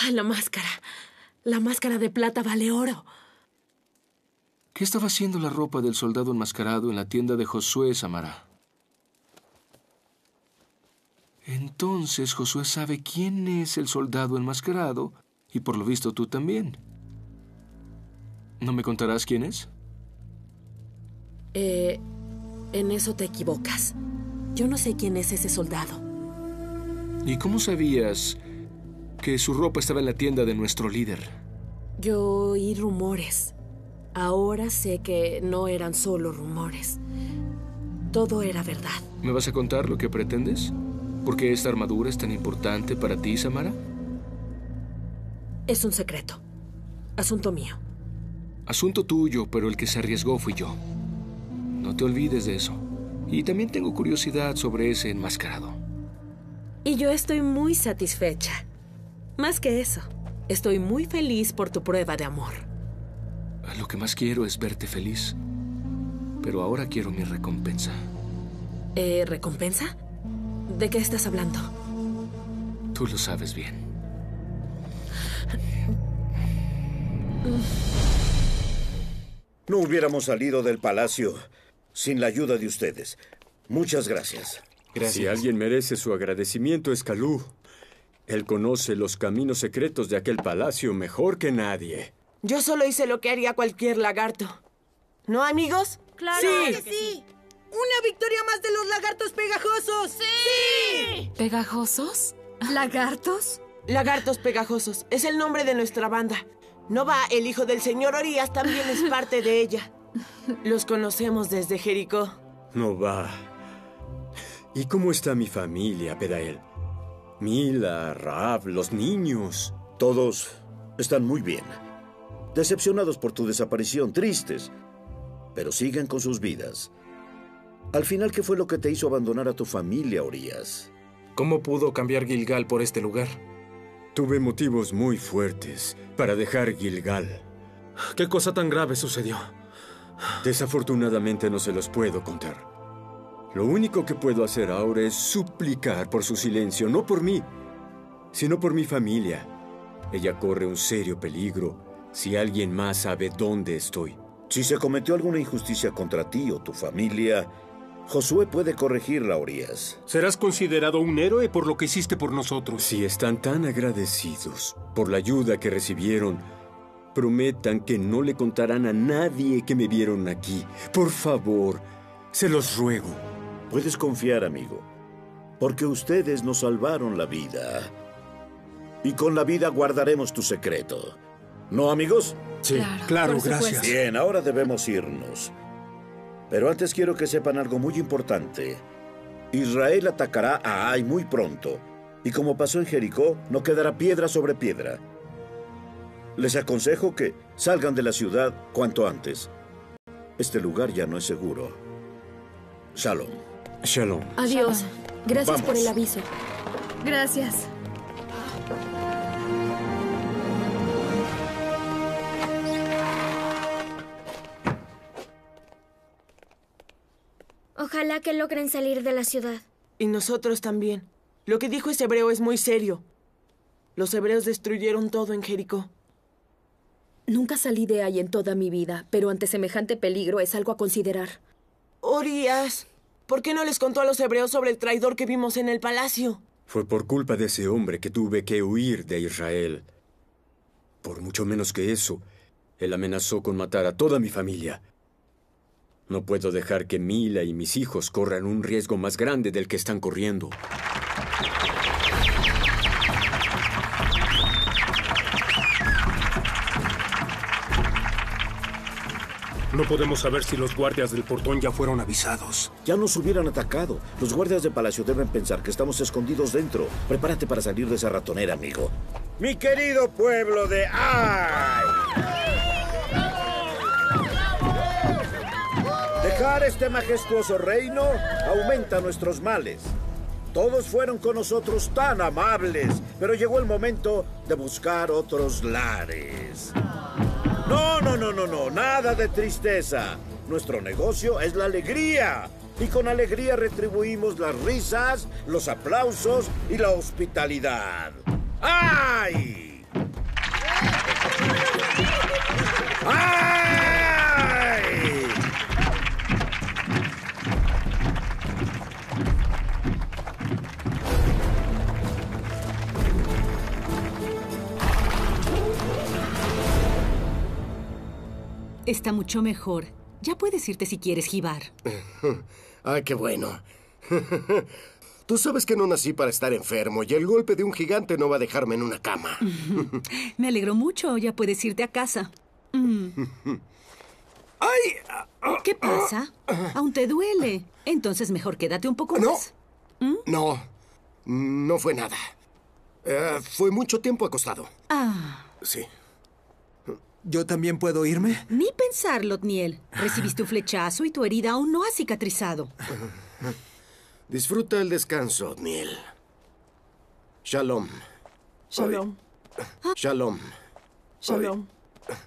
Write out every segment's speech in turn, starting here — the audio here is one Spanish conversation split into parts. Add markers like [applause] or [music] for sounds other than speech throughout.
Ah, la máscara. La máscara de plata vale oro. ¿Qué estaba haciendo la ropa del soldado enmascarado en la tienda de Josué, Samara? Entonces Josué sabe quién es el soldado enmascarado y por lo visto tú también. ¿No me contarás quién es? Eh, en eso te equivocas. Yo no sé quién es ese soldado. ¿Y cómo sabías que su ropa estaba en la tienda de nuestro líder? Yo oí rumores. Ahora sé que no eran solo rumores. Todo era verdad. ¿Me vas a contar lo que pretendes? ¿Por qué esta armadura es tan importante para ti, Samara? Es un secreto. Asunto mío. Asunto tuyo, pero el que se arriesgó fui yo. No te olvides de eso. Y también tengo curiosidad sobre ese enmascarado. Y yo estoy muy satisfecha. Más que eso, estoy muy feliz por tu prueba de amor. Lo que más quiero es verte feliz. Pero ahora quiero mi recompensa. ¿Eh, recompensa? ¿De qué estás hablando? Tú lo sabes bien. No hubiéramos salido del palacio sin la ayuda de ustedes. Muchas gracias. Si alguien merece su agradecimiento es Calú. Él conoce los caminos secretos de aquel palacio mejor que nadie. Yo solo hice lo que haría cualquier lagarto. ¿No, amigos? ¡Claro Sí. que sí! ¡Una victoria más de los lagartos pegajosos! ¡Sí! ¿Pegajosos? ¿Lagartos? Lagartos pegajosos. Es el nombre de nuestra banda. Nova, el hijo del señor Orías, también es parte de ella. Los conocemos desde Jericó. No va. ¿Y cómo está mi familia, Pedael? Mila, Rav, los niños. Todos están muy bien. Decepcionados por tu desaparición, tristes. Pero siguen con sus vidas. Al final, ¿qué fue lo que te hizo abandonar a tu familia, Orías? ¿Cómo pudo cambiar Gilgal por este lugar? Tuve motivos muy fuertes para dejar Gilgal. ¿Qué cosa tan grave sucedió? Desafortunadamente no se los puedo contar. Lo único que puedo hacer ahora es suplicar por su silencio, no por mí, sino por mi familia. Ella corre un serio peligro si alguien más sabe dónde estoy. Si se cometió alguna injusticia contra ti o tu familia, Josué puede corregirla, Orías. Serás considerado un héroe por lo que hiciste por nosotros. Si están tan agradecidos por la ayuda que recibieron, prometan que no le contarán a nadie que me vieron aquí. Por favor, se los ruego. Puedes confiar, amigo, porque ustedes nos salvaron la vida. Y con la vida guardaremos tu secreto. ¿No, amigos? Sí, Claro, gracias. Bien, ahora debemos irnos. Pero antes quiero que sepan algo muy importante. Israel atacará a Ai muy pronto. Y como pasó en Jericó, no quedará piedra sobre piedra. Les aconsejo que salgan de la ciudad cuanto antes. Este lugar ya no es seguro. Shalom. Shalom. Adiós. Gracias Vamos. por el aviso. Gracias. Ojalá que logren salir de la ciudad. Y nosotros también. Lo que dijo ese hebreo es muy serio. Los hebreos destruyeron todo en Jericó. Nunca salí de ahí en toda mi vida, pero ante semejante peligro es algo a considerar. Orías, ¿por qué no les contó a los hebreos sobre el traidor que vimos en el palacio? Fue por culpa de ese hombre que tuve que huir de Israel. Por mucho menos que eso, él amenazó con matar a toda mi familia. No puedo dejar que Mila y mis hijos corran un riesgo más grande del que están corriendo. No podemos saber si los guardias del portón ya fueron avisados. Ya nos hubieran atacado. Los guardias de palacio deben pensar que estamos escondidos dentro. Prepárate para salir de esa ratonera, amigo. Mi querido pueblo de Ai. Dejar este majestuoso reino aumenta nuestros males. Todos fueron con nosotros tan amables, pero llegó el momento de buscar otros lares. No, no, no, no, no, nada de tristeza. Nuestro negocio es la alegría. Y con alegría retribuimos las risas, los aplausos y la hospitalidad. ¡Ay! ¡Ay! Está mucho mejor. Ya puedes irte si quieres, Jibar. [laughs] Ay, qué bueno. [laughs] Tú sabes que no nací para estar enfermo y el golpe de un gigante no va a dejarme en una cama. [laughs] Me alegro mucho. Ya puedes irte a casa. Mm. ¡Ay! ¿Qué pasa? Aún te duele. Entonces mejor quédate un poco No. más. No, no fue nada. Eh, fue mucho tiempo acostado. Ah, Sí. ¿Yo también puedo irme? ni pensarlo, Otniel. Recibiste un flechazo y tu herida aún no ha cicatrizado. Disfruta el descanso, Otniel. Shalom. Shalom. Shalom. Shalom.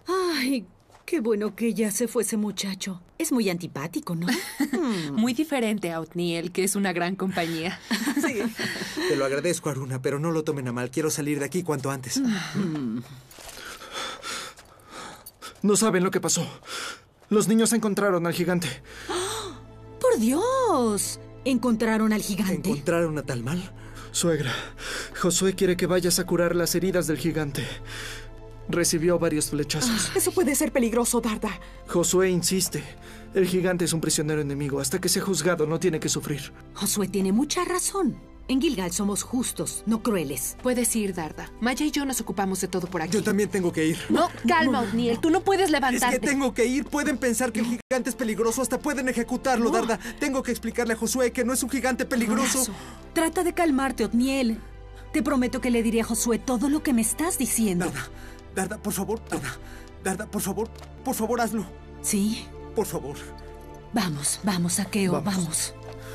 Ay, qué bueno que ya se fue ese muchacho. Es muy antipático, ¿no? [laughs] Muy diferente a Otniel, que es una gran compañía. [laughs] Te lo agradezco, Aruna, pero no lo tomen a mal. Quiero salir de aquí cuanto antes. No saben lo que pasó. Los niños encontraron al gigante. [gasps] ¡Por Dios! ¿Encontraron al gigante? ¿Encontraron a tal mal? Suegra, Josué quiere que vayas a curar las heridas del gigante. Recibió varios flechazos. Eso puede ser peligroso, Darda. Josué insiste. El gigante es un prisionero enemigo. Hasta que sea juzgado no tiene que sufrir. Josué tiene mucha razón. En Gilgal somos justos, no crueles. Puedes ir, Darda. Maya y yo nos ocupamos de todo por aquí. Yo también tengo que ir. No, calma, Otniel. Tú no puedes Es levantarte. que tengo que ir. Pueden pensar que el gigante es peligroso. Hasta pueden ejecutarlo, Darda. Tengo que explicarle a Josué que no es un gigante peligroso. Trata de calmarte, Otniel. Te prometo que le diré a Josué todo lo que me estás diciendo. Darda, Darda, por favor, Darda. Darda, por favor, por favor, hazlo. ¿Sí? Por favor. Vamos, vamos, Saqueo, Vamos. vamos.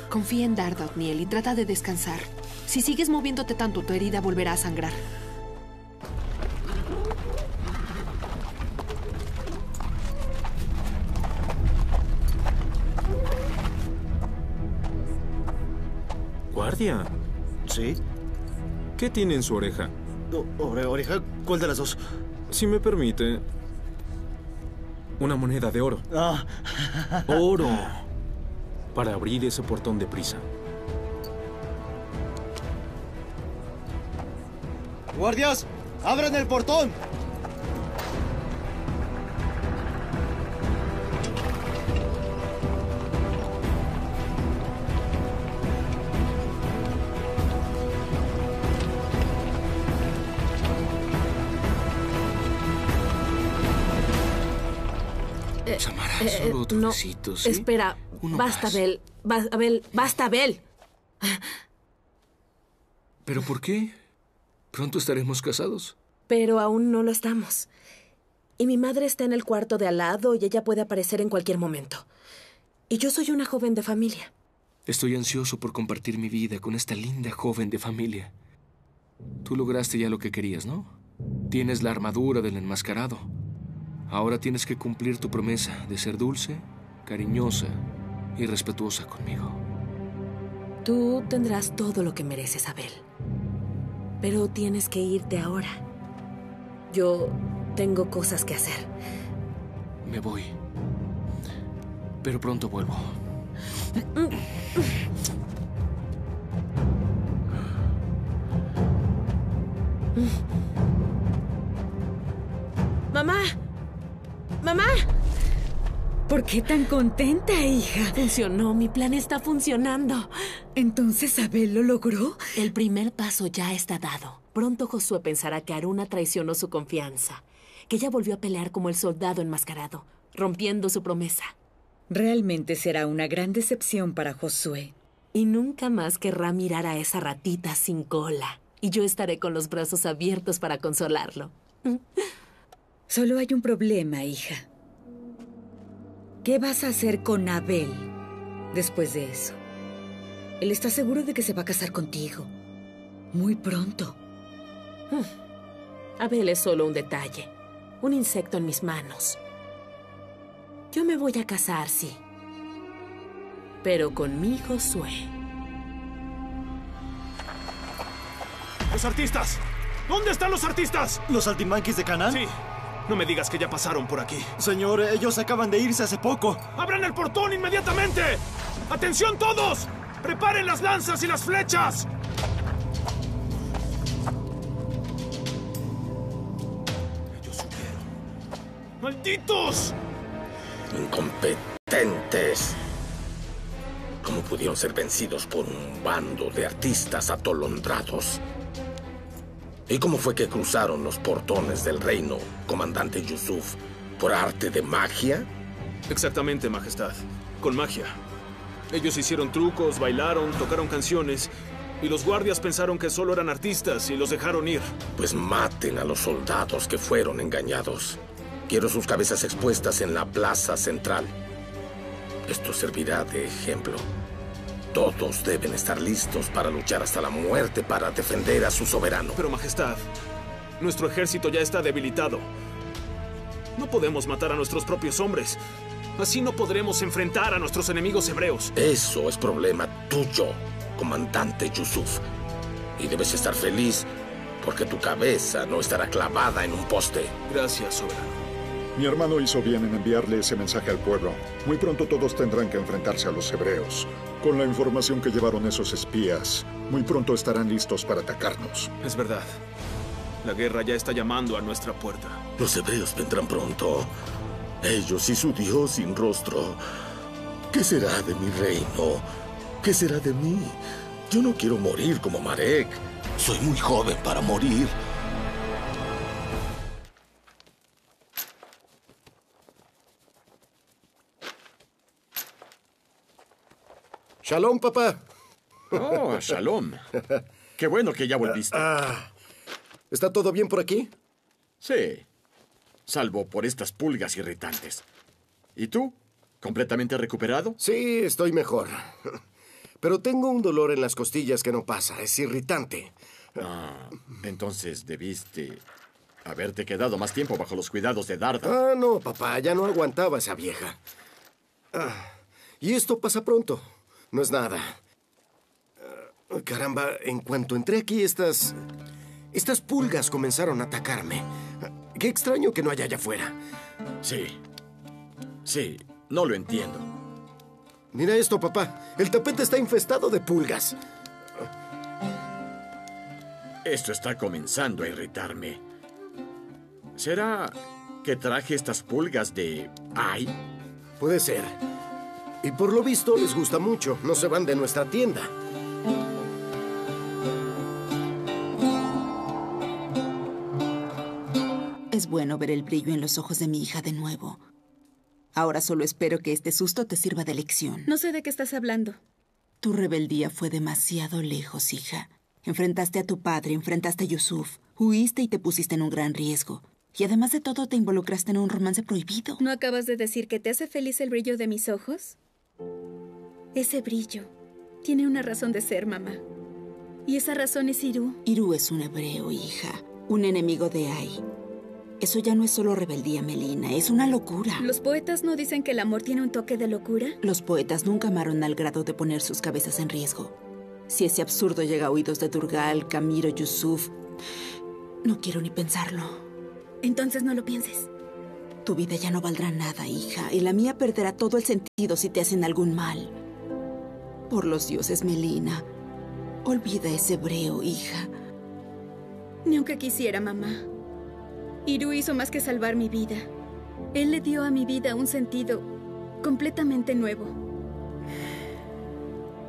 Confía en Darda, Otniel, y trata de descansar. Si sigues moviéndote tanto, tu herida volverá a sangrar. ¿Guardia? ¿Sí? ¿Qué tiene en su oreja? ¿Oreja? ¿Cuál de las dos? Si me permite. Una moneda de oro. Ah. ¡Oro! [laughs] Para abrir ese portón deprisa. ¡Guardias! ¡Abran el portón! Samara, Eh, solo otro no, besito, ¿sí? Espera, Uno basta, más. Bel. Ba- Abel, basta, Abel. ¿Pero por qué? Pronto estaremos casados. Pero aún no lo estamos. Y mi madre está en el cuarto de al lado y ella puede aparecer en cualquier momento. Y yo soy una joven de familia. Estoy ansioso por compartir mi vida con esta linda joven de familia. Tú lograste ya lo que querías, ¿no? Tienes la armadura del enmascarado. Ahora tienes que cumplir tu promesa de ser dulce, cariñosa y respetuosa conmigo. Tú tendrás todo lo que mereces, Abel. Pero tienes que irte ahora. Yo tengo cosas que hacer. Me voy. Pero pronto vuelvo. ¡Mamá! ¡Mamá! ¿Por qué tan contenta, hija? Funcionó, mi plan está funcionando. Entonces, ¿Abel lo logró? El primer paso ya está dado. Pronto Josué pensará que Aruna traicionó su confianza, que ella volvió a pelear como el soldado enmascarado, rompiendo su promesa. Realmente será una gran decepción para Josué. Y nunca más querrá mirar a esa ratita sin cola. Y yo estaré con los brazos abiertos para consolarlo. Solo hay un problema, hija. ¿Qué vas a hacer con Abel después de eso? Él está seguro de que se va a casar contigo. Muy pronto. Abel es solo un detalle, un insecto en mis manos. Yo me voy a casar, sí. Pero con mi Josué. ¡Los artistas! ¿Dónde están los artistas? ¿Los saltimbanquis de Canaán? Sí. No me digas que ya pasaron por aquí. Señor, ellos acaban de irse hace poco. ¡Abran el portón inmediatamente! ¡Atención todos! ¡Preparen las lanzas y las flechas! Ellos subieron. ¡Malditos! Incompetentes. ¿Cómo pudieron ser vencidos por un bando de artistas atolondrados? ¿Y cómo fue que cruzaron los portones del reino, comandante Yusuf, por arte de magia? Exactamente, Majestad. Con magia. Ellos hicieron trucos, bailaron, tocaron canciones, y los guardias pensaron que solo eran artistas y los dejaron ir. Pues maten a los soldados que fueron engañados. Quiero sus cabezas expuestas en la plaza central. Esto servirá de ejemplo. Todos deben estar listos para luchar hasta la muerte para defender a su soberano. Pero, Majestad, nuestro ejército ya está debilitado. No podemos matar a nuestros propios hombres. Así no podremos enfrentar a nuestros enemigos hebreos. Eso es problema tuyo, comandante Yusuf. Y debes estar feliz porque tu cabeza no estará clavada en un poste. Gracias, soberano. Mi hermano hizo bien en enviarle ese mensaje al pueblo. Muy pronto todos tendrán que enfrentarse a los hebreos. Con la información que llevaron esos espías, muy pronto estarán listos para atacarnos. Es verdad. La guerra ya está llamando a nuestra puerta. Los hebreos vendrán pronto. Ellos y su Dios sin rostro. ¿Qué será de mi reino? ¿Qué será de mí? Yo no quiero morir como Marek. Soy muy joven para morir. Shalom, papá. Oh, shalom. Qué bueno que ya volviste. Ah, ¿Está todo bien por aquí? Sí. Salvo por estas pulgas irritantes. ¿Y tú? ¿Completamente recuperado? Sí, estoy mejor. Pero tengo un dolor en las costillas que no pasa. Es irritante. Ah, entonces debiste haberte quedado más tiempo bajo los cuidados de Darda. Ah, no, papá. Ya no aguantaba esa vieja. Ah, y esto pasa pronto. No es nada. Ah, caramba, en cuanto entré aquí, estas... Estas pulgas comenzaron a atacarme. Qué extraño que no haya allá afuera. Sí. Sí, no lo entiendo. Mira esto, papá. El tapete está infestado de pulgas. Esto está comenzando a irritarme. ¿Será que traje estas pulgas de Ay? Puede ser. Y por lo visto les gusta mucho. No se van de nuestra tienda. Es bueno ver el brillo en los ojos de mi hija de nuevo. Ahora solo espero que este susto te sirva de lección. No sé de qué estás hablando. Tu rebeldía fue demasiado lejos, hija. Enfrentaste a tu padre, enfrentaste a Yusuf, huiste y te pusiste en un gran riesgo. Y además de todo, te involucraste en un romance prohibido. ¿No acabas de decir que te hace feliz el brillo de mis ojos? Ese brillo tiene una razón de ser, mamá. Y esa razón es Irú. Irú es un hebreo, hija. Un enemigo de Ai. Eso ya no es solo rebeldía, Melina, es una locura. ¿Los poetas no dicen que el amor tiene un toque de locura? Los poetas nunca amaron al grado de poner sus cabezas en riesgo. Si ese absurdo llega a oídos de Durgal, Camiro, Yusuf, no quiero ni pensarlo. Entonces no lo pienses. Tu vida ya no valdrá nada, hija, y la mía perderá todo el sentido si te hacen algún mal. Por los dioses, Melina, olvida ese hebreo, hija. Ni aunque quisiera, mamá. Irú hizo más que salvar mi vida. Él le dio a mi vida un sentido completamente nuevo.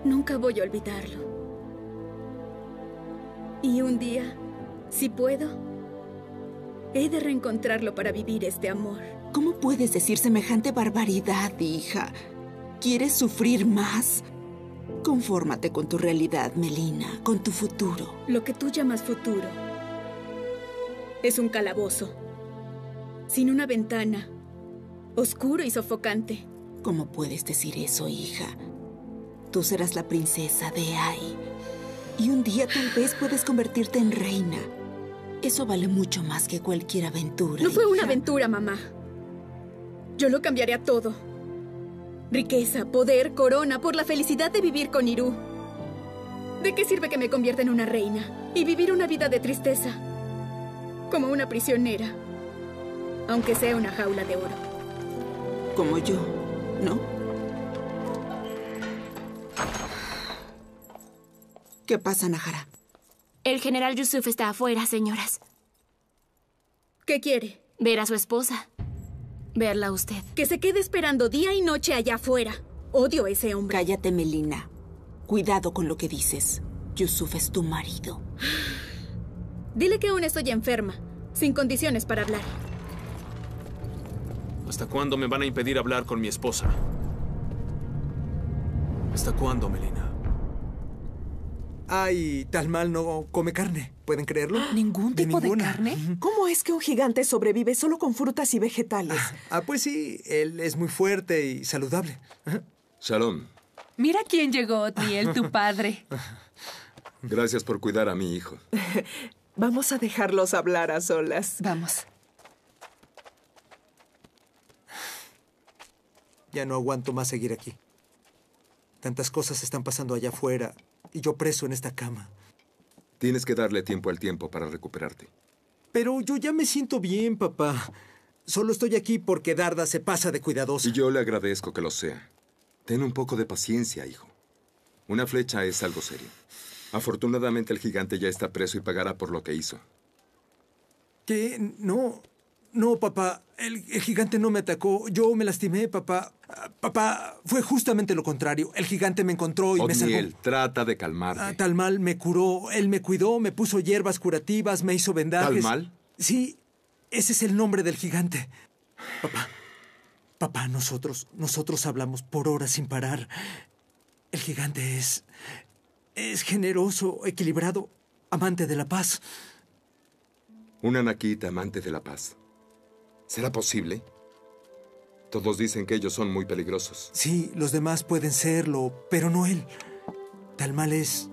Nunca voy a olvidarlo. Y un día, si puedo, he de reencontrarlo para vivir este amor. ¿Cómo puedes decir semejante barbaridad, hija? ¿Quieres sufrir más? Confórmate con tu realidad, Melina, con tu futuro. Lo que tú llamas futuro es un calabozo, sin una ventana, oscuro y sofocante. ¿Cómo puedes decir eso, hija? Tú serás la princesa de Ai. Y un día tal vez puedes convertirte en reina. Eso vale mucho más que cualquier aventura. No fue hija. una aventura, mamá. Yo lo cambiaría todo. Riqueza, poder, corona, por la felicidad de vivir con Irú. ¿De qué sirve que me convierta en una reina y vivir una vida de tristeza? Como una prisionera. Aunque sea una jaula de oro. Como yo, ¿no? ¿Qué pasa, Nahara? El general Yusuf está afuera, señoras. ¿Qué quiere? Ver a su esposa. Verla a usted. Que se quede esperando día y noche allá afuera. Odio a ese hombre. Cállate, Melina. Cuidado con lo que dices. Yusuf es tu marido. [sighs] Dile que aún estoy enferma, sin condiciones para hablar. ¿Hasta cuándo me van a impedir hablar con mi esposa? ¿Hasta cuándo, Melina? Ay, tal mal no come carne. ¿Pueden creerlo? [gasps] ¿Ningún tipo de, carne? ¿Cómo es que un gigante sobrevive solo con frutas y vegetales? Ah, pues sí, él es muy fuerte y saludable. Shalom. Mira quién llegó, Otniel, tu padre. [laughs] Gracias por cuidar a mi hijo. [laughs] Vamos a dejarlos hablar a solas. Vamos. Ya no aguanto más seguir aquí. Tantas cosas están pasando allá afuera y yo preso en esta cama. Tienes que darle tiempo al tiempo para recuperarte. Pero yo ya me siento bien, papá. Solo estoy aquí porque Darda se pasa de cuidadosa. Y yo le agradezco que lo sea. Ten un poco de paciencia, hijo. Una flecha es algo serio. Afortunadamente el gigante ya está preso y pagará por lo que hizo. ¿Qué? No. No, papá. El, el gigante no me atacó. Yo me lastimé, papá. Ah, papá, fue justamente lo contrario. El gigante me encontró y me salvó. trata de calmarte. Ah, tal mal me curó. Él me cuidó, me puso hierbas curativas, me hizo vendajes. ¿Tal mal? Sí, ese es el nombre del gigante. Papá, papá, nosotros, nosotros hablamos por horas sin parar. El gigante es. es generoso, equilibrado, amante de la paz. Un anaquita amante de la paz. ¿Será posible? Todos dicen que ellos son muy peligrosos. Sí, los demás pueden serlo, pero no él. Tal mal es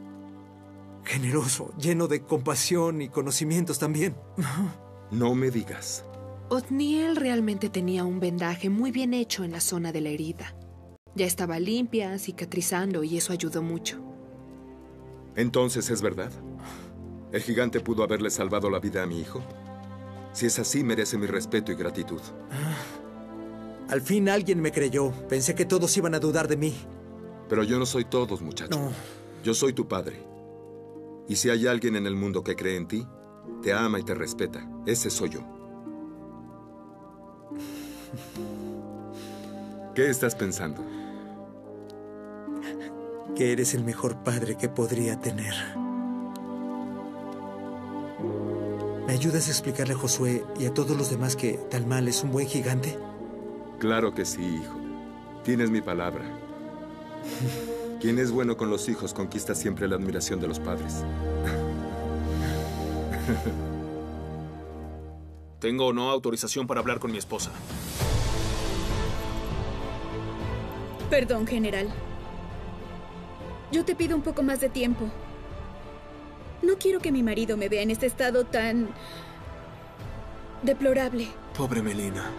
generoso, lleno de compasión y conocimientos también. [laughs] No me digas. Otniel realmente tenía un vendaje muy bien hecho en la zona de la herida. Ya estaba limpia, cicatrizando y eso ayudó mucho. Entonces, ¿es verdad? ¿El gigante pudo haberle salvado la vida a mi hijo? Si es así, merece mi respeto y gratitud. Al fin alguien me creyó. Pensé que todos iban a dudar de mí. Pero yo no soy todos, muchacho. No. Yo soy tu padre. Y si hay alguien en el mundo que cree en ti, te ama y te respeta. Ese soy yo. ¿Qué estás pensando? Que eres el mejor padre que podría tener. Ayudas a explicarle a Josué y a todos los demás que Talmal es un buen gigante? Claro que sí, hijo. Tienes mi palabra. Quien es bueno con los hijos conquista siempre la admiración de los padres. Tengo o no autorización para hablar con mi esposa. Perdón, general. Yo te pido un poco más de tiempo. No quiero que mi marido me vea en este estado tan... deplorable. Pobre Melina.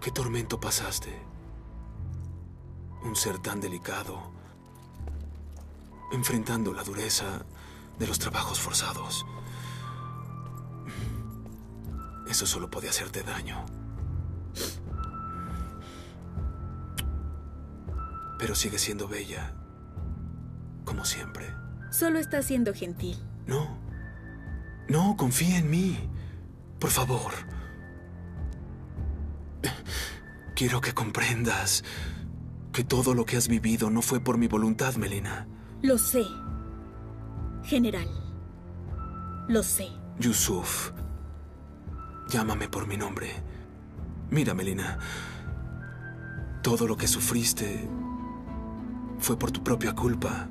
¿Qué tormento pasaste? Un ser tan delicado, enfrentando la dureza de los trabajos forzados. Eso solo puede hacerte daño. Pero sigue siendo bella, como siempre. Solo está siendo gentil. No. No, confía en mí. Por favor. Quiero que comprendas que todo lo que has vivido no fue por mi voluntad, Melina. Lo sé. General. Lo sé. Yusuf. Llámame por mi nombre. Mira, Melina. Todo lo que sufriste fue por tu propia culpa.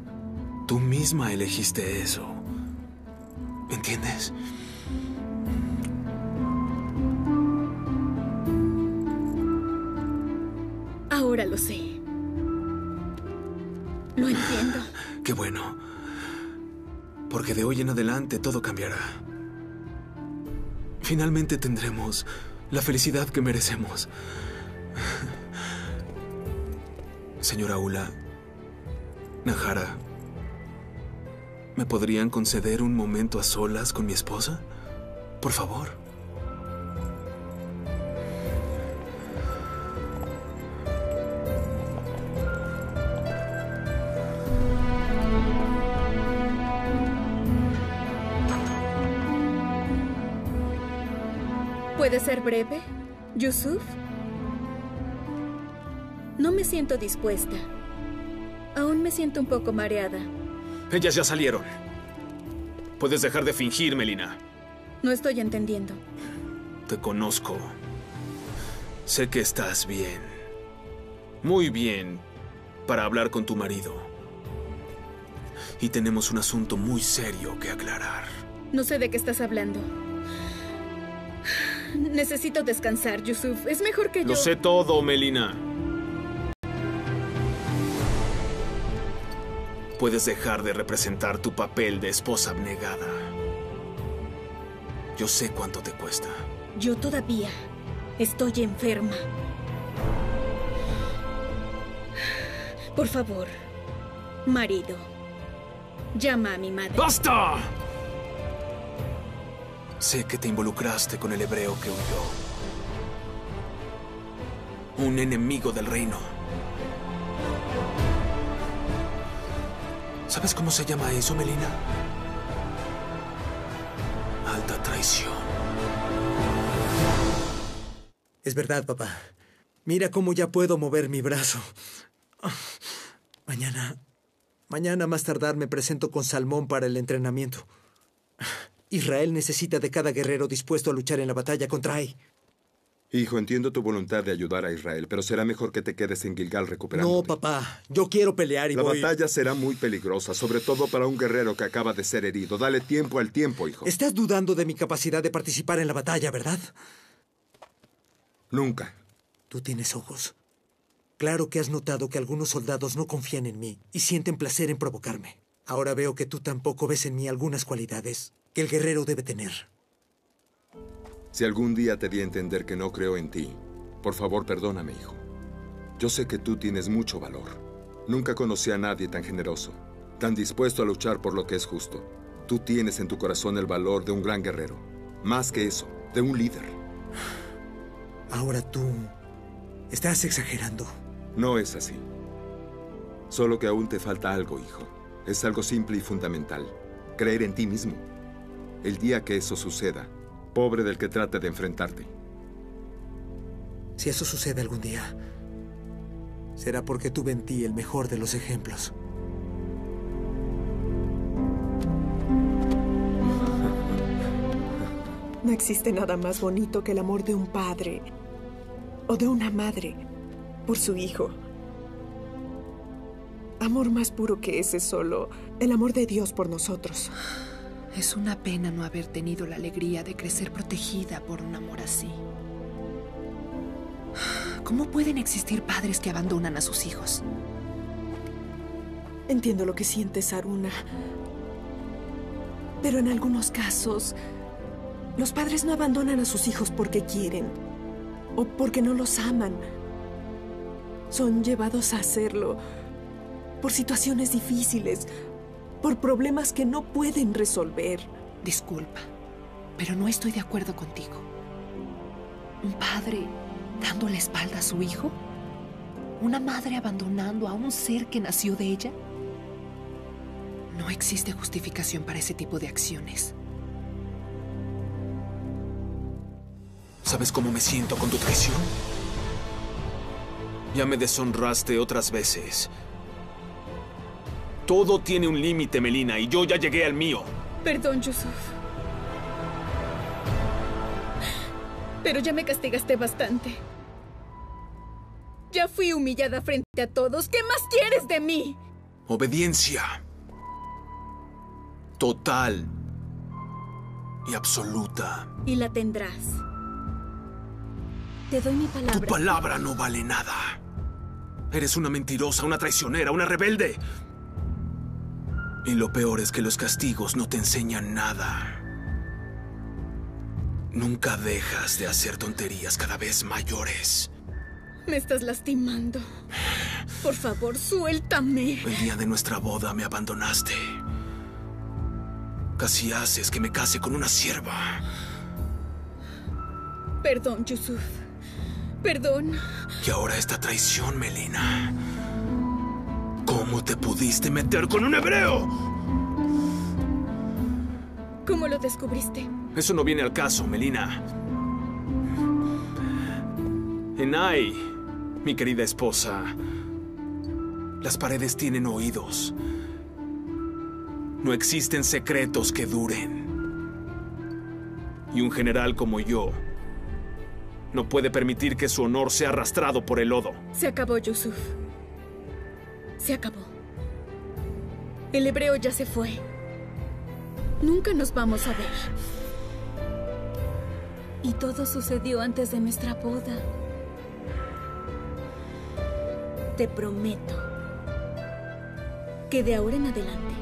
Tú misma elegiste eso. ¿Entiendes? Ahora lo sé. Lo entiendo. [sighs] Qué bueno. Porque de hoy en adelante todo cambiará. Finalmente tendremos la felicidad que merecemos. [sighs] Señora Ula, Nahara, ¿me podrían conceder un momento a solas con mi esposa? Por favor. ¿Puede ser breve? ¿Yusuf? No me siento dispuesta. Aún me siento un poco mareada. Ellas ya salieron. Puedes dejar de fingir, Melina. No estoy entendiendo. Te conozco. Sé que estás bien. Muy bien para hablar con tu marido. Y tenemos un asunto muy serio que aclarar. No sé de qué estás hablando. Necesito descansar, Yusuf. Es mejor que yo... Lo sé todo, Melina. Puedes dejar de representar tu papel de esposa abnegada. Yo sé cuánto te cuesta. Yo todavía estoy enferma. Por favor, marido, llama a mi madre. ¡Basta! Sé que te involucraste con el hebreo que huyó. Un enemigo del reino. ¿Sabes cómo se llama eso, Melina? Alta traición. Es verdad, papá. Mira cómo ya puedo mover mi brazo. Mañana, mañana más tardar me presento con Salmón para el entrenamiento. Israel necesita de cada guerrero dispuesto a luchar en la batalla contra Ai. Hijo, entiendo tu voluntad de ayudar a Israel, pero será mejor que te quedes en Gilgal recuperando. No, papá. Yo quiero pelear y La voy... batalla será muy peligrosa, sobre todo para un guerrero que acaba de ser herido. Dale tiempo al tiempo, hijo. Estás dudando de mi capacidad de participar en la batalla, ¿verdad? Nunca. Tú tienes ojos. Claro que has notado que algunos soldados no confían en mí y sienten placer en provocarme. Ahora veo que tú tampoco ves en mí algunas cualidades que el guerrero debe tener. Si algún día te di a entender que no creo en ti, por favor perdóname, hijo. Yo sé que tú tienes mucho valor. Nunca conocí a nadie tan generoso, tan dispuesto a luchar por lo que es justo. Tú tienes en tu corazón el valor de un gran guerrero. Más que eso, de un líder. Ahora tú estás exagerando. No es así. Solo que aún te falta algo, hijo. Es algo simple y fundamental. Creer en ti mismo. El día que eso suceda, pobre del que trate de enfrentarte. Si eso sucede algún día, será porque tuve en ti el mejor de los ejemplos. No existe nada más bonito que el amor de un padre o de una madre por su hijo. Amor más puro que ese solo, el amor de Dios por nosotros. Es una pena no haber tenido la alegría de crecer protegida por un amor así. ¿Cómo pueden existir padres que abandonan a sus hijos? Entiendo lo que sientes, Aruna. Pero en algunos casos, los padres no abandonan a sus hijos porque quieren o porque no los aman. Son llevados a hacerlo por situaciones difíciles, por problemas que no pueden resolver. Disculpa, pero no estoy de acuerdo contigo. ¿Un padre dando la espalda a su hijo? ¿Una madre abandonando a un ser que nació de ella? No existe justificación para ese tipo de acciones. ¿Sabes cómo me siento con tu traición? Ya me deshonraste otras veces. Todo tiene un límite, Melina, y yo ya llegué al mío. Perdón, Yusuf. Pero ya me castigaste bastante. Ya fui humillada frente a todos. ¿Qué más quieres de mí? Obediencia. Total. Y absoluta. Y la tendrás. Te doy mi palabra. Tu palabra no vale nada. Eres una mentirosa, una traicionera, una rebelde. Y lo peor es que los castigos no te enseñan nada. Nunca dejas de hacer tonterías cada vez mayores. Me estás lastimando. Por favor, suéltame. El día de nuestra boda me abandonaste. Casi haces que me case con una sierva. Perdón, Yusuf. Perdón. Y ahora esta traición, Melina. ¿Cómo te pudiste meter con un hebreo? ¿Cómo lo descubriste? Eso no viene al caso, Melina. Enai, mi querida esposa, las paredes tienen oídos. No existen secretos que duren. Y un general como yo no puede permitir que su honor sea arrastrado por el lodo. Se acabó, Yusuf. Se acabó. El hebreo ya se fue. Nunca nos vamos a ver. Y todo sucedió antes de nuestra boda. Te prometo que de ahora en adelante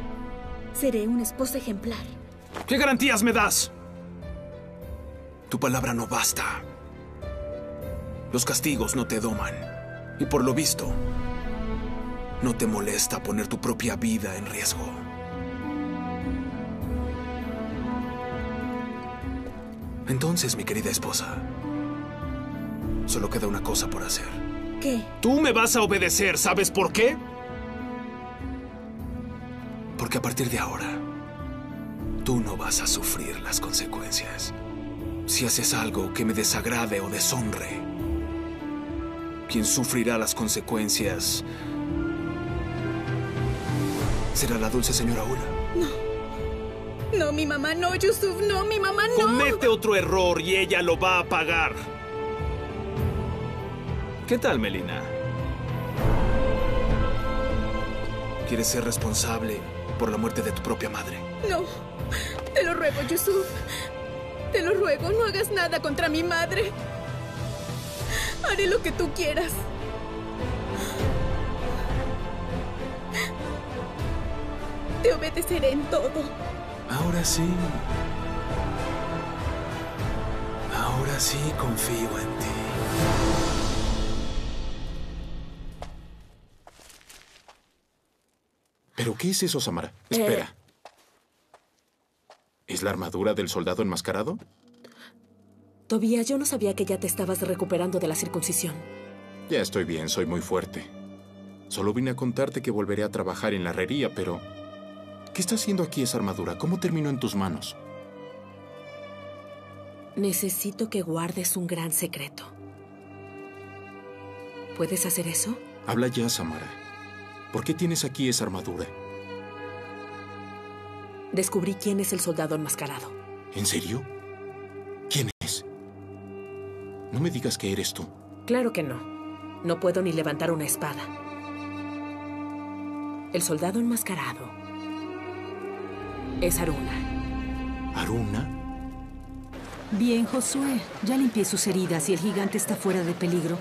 seré una esposa ejemplar. ¿Qué garantías me das? Tu palabra no basta. Los castigos no te doman. Y por lo visto, no te molesta poner tu propia vida en riesgo. Entonces, mi querida esposa, solo queda una cosa por hacer. ¿Qué? Tú me vas a obedecer, ¿sabes por qué? Porque a partir de ahora, tú no vas a sufrir las consecuencias. Si haces algo que me desagrade o deshonre, quien sufrirá las consecuencias será la dulce señora Ula. No. No, mi mamá no, Yusuf, no, mi mamá no. Comete otro error y ella lo va a pagar. ¿Qué tal, Melina? ¿Quieres ser responsable por la muerte de tu propia madre? No. Te lo ruego, Yusuf. Te lo ruego, no hagas nada contra mi madre. Haré lo que tú quieras. Te obedeceré en todo. Ahora sí. Ahora sí confío en ti. ¿Pero qué es eso, Samara? Eh. Espera. ¿Es la armadura del soldado enmascarado? Tobías, yo no sabía que ya te estabas recuperando de la circuncisión. Ya estoy bien, soy muy fuerte. Solo vine a contarte que volveré a trabajar en la herrería, pero... ¿Qué está haciendo aquí esa armadura? ¿Cómo terminó en tus manos? Necesito que guardes un gran secreto. ¿Puedes hacer eso? Habla ya, Samara. ¿Por qué tienes aquí esa armadura? Descubrí quién es el soldado enmascarado. ¿En serio? ¿Quién es? No me digas que eres tú. Claro que no. No puedo ni levantar una espada. El soldado enmascarado es Aruna. ¿Aruna? Bien, Josué. Ya limpié sus heridas y el gigante está fuera de peligro.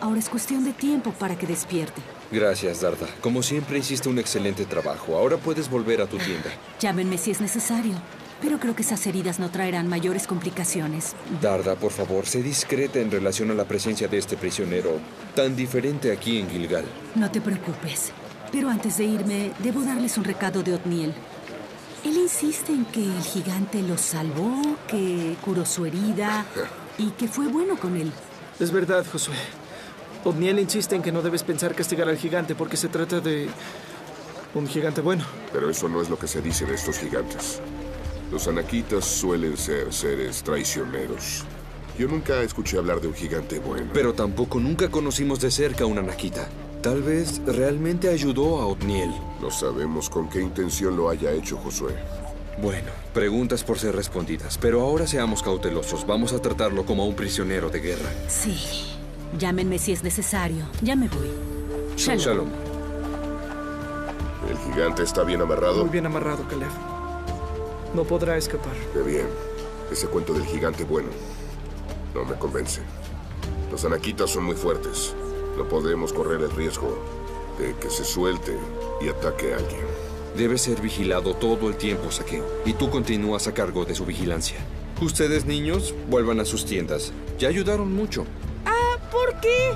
Ahora es cuestión de tiempo para que despierte. Gracias, Darda. Como siempre hiciste un excelente trabajo. Ahora puedes volver a tu tienda. Llámenme si es necesario. Pero creo que esas heridas no traerán mayores complicaciones. Darda, por favor, sé discreta en relación a la presencia de este prisionero, tan diferente aquí en Gilgal. No te preocupes. Pero antes de irme, debo darles un recado de Otniel. Insiste en que el gigante lo salvó, que curó su herida y que fue bueno con él. Es verdad, Josué. Otniel insiste en que no debes pensar castigar al gigante porque se trata de un gigante bueno. Pero eso no es lo que se dice de estos gigantes. Los anaquitas suelen ser seres traicioneros. Yo nunca escuché hablar de un gigante bueno. Pero tampoco nunca conocimos de cerca a una Nakita. Tal vez realmente ayudó a Otniel. No sabemos con qué intención lo haya hecho Josué. Bueno, preguntas por ser respondidas, pero ahora seamos cautelosos. Vamos a tratarlo como a un prisionero de guerra. Sí. Llámenme si es necesario. Ya me voy. Shalom. Shalom. ¿El gigante está bien amarrado? Muy bien amarrado, Caleb. No podrá escapar. Qué bien. Ese cuento del gigante bueno no me convence. Los anaquitas son muy fuertes. No podemos correr el riesgo de que se suelte y ataque a alguien. Debe ser vigilado todo el tiempo, Saqueo. Y tú continúas a cargo de su vigilancia. Ustedes, niños, vuelvan a sus tiendas. Ya ayudaron mucho. Ah, ¿por qué?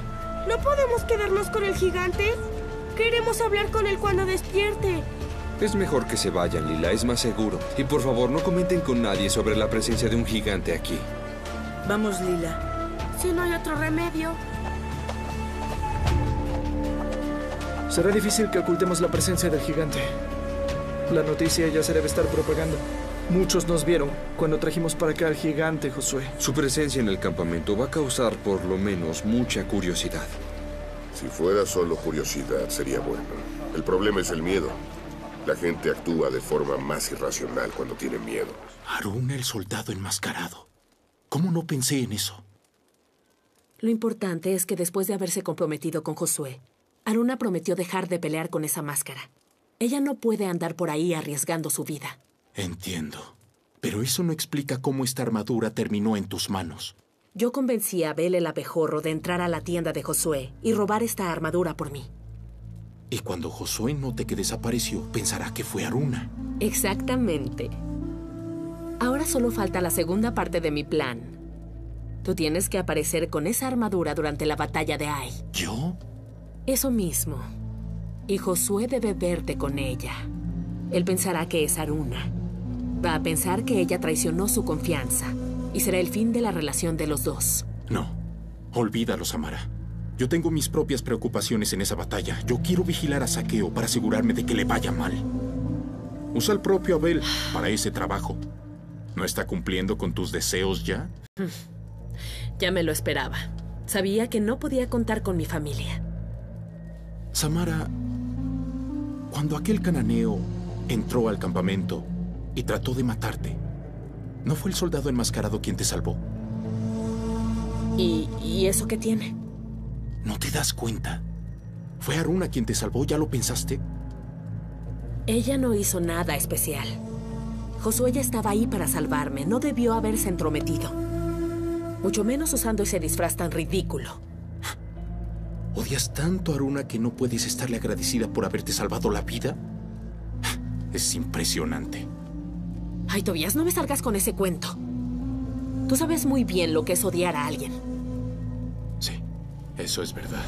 ¿No podemos quedarnos con el gigante? Queremos hablar con él cuando despierte. Es mejor que se vayan, Lila. Es más seguro. Y por favor, no comenten con nadie sobre la presencia de un gigante aquí. Vamos, Lila. Si no hay otro remedio. Será difícil que ocultemos la presencia del gigante. La noticia ya se debe estar propagando. Muchos nos vieron cuando trajimos para acá al gigante, Josué. Su presencia en el campamento va a causar por lo menos mucha curiosidad. Si fuera solo curiosidad, sería bueno. El problema es el miedo. La gente actúa de forma más irracional cuando tiene miedo. Aruna, el soldado enmascarado. ¿Cómo no pensé en eso? Lo importante es que después de haberse comprometido con Josué, Aruna prometió dejar de pelear con esa máscara. Ella no puede andar por ahí arriesgando su vida. Entiendo. Pero eso no explica cómo esta armadura terminó en tus manos. Yo convencí a Abel el abejorro de entrar a la tienda de Josué y robar esta armadura por mí. Y cuando Josué note que desapareció, pensará que fue Aruna. Exactamente. Ahora solo falta la segunda parte de mi plan. Tú tienes que aparecer con esa armadura durante la batalla de Ai. ¿Yo? Eso mismo. Y Josué debe verte con ella. Él pensará que es Aruna. Va a pensar que ella traicionó su confianza. Y será el fin de la relación de los dos. No. Olvídalo, Samara. Yo tengo mis propias preocupaciones en esa batalla. Yo quiero vigilar a Saqueo para asegurarme de que le vaya mal. Usa al propio Abel para ese trabajo. ¿No está cumpliendo con tus deseos ya? [laughs] Ya me lo esperaba. Sabía que no podía contar con mi familia. Samara, cuando aquel cananeo entró al campamento y trató de matarte, ¿no fue el soldado enmascarado quien te salvó? ¿Y, y eso qué tiene? ¿No te das cuenta? Fue Aruna quien te salvó, ¿ya lo pensaste? Ella no hizo nada especial. Josué ya estaba ahí para salvarme. No debió haberse entrometido. Mucho menos usando ese disfraz tan ridículo. ¿Odias tanto a Aruna que no puedes estarle agradecida por haberte salvado la vida? [laughs] Es impresionante. Ay, Tobias, no me salgas con ese cuento. Tú sabes muy bien lo que es odiar a alguien. Sí, eso es verdad.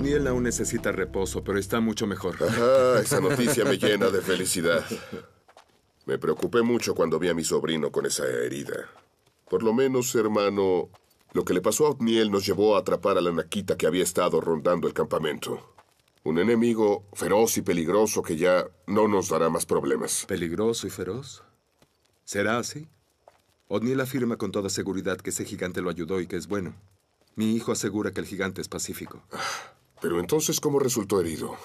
Odniel aún necesita reposo, pero está mucho mejor. Ajá, esa noticia me llena de felicidad. Me preocupé mucho cuando vi a mi sobrino con esa herida. Por lo menos, hermano, lo que le pasó a Otniel nos llevó a atrapar a la naquita que había estado rondando el campamento. Un enemigo feroz y peligroso que ya no nos dará más problemas. ¿Peligroso y feroz? ¿Será así? Odniel afirma con toda seguridad que ese gigante lo ayudó y que es bueno. Mi hijo asegura que el gigante es pacífico. Pero entonces, ¿cómo resultó herido?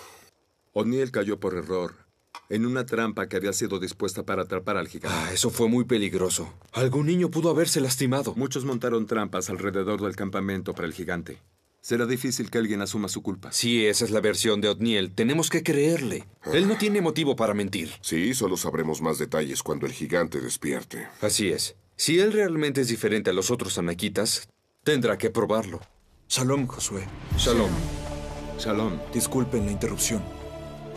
O'Neill cayó por error en una trampa que había sido dispuesta para atrapar al gigante. Ah, eso fue muy peligroso. Algún niño pudo haberse lastimado. Muchos montaron trampas alrededor del campamento para el gigante. Será difícil que alguien asuma su culpa. Si esa es la versión de Otniel, tenemos que creerle. Él no tiene motivo para mentir. Sí, solo sabremos más detalles cuando el gigante despierte. Así es. Si él realmente es diferente a los otros anaquitas, tendrá que probarlo. Shalom, Josué. Shalom. Shalom. Disculpen la interrupción,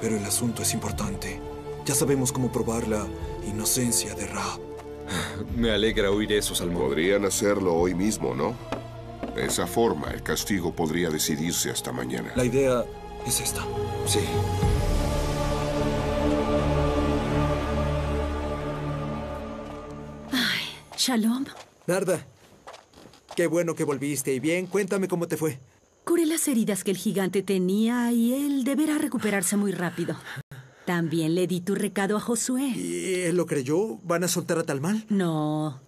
pero el asunto es importante. Ya sabemos cómo probar la inocencia de Raab. [laughs] Me alegra oír eso, Salmón. Podrían hacerlo hoy mismo, ¿no? De esa forma, el castigo podría decidirse hasta mañana. La idea es esta. Sí. Ay, Shalom. Narda, qué bueno que volviste. Y bien, cuéntame cómo te fue. Curé las heridas que el gigante tenía y él deberá recuperarse muy rápido. También le di tu recado a Josué. ¿Y él lo creyó? ¿Van a soltar a Talmal? No.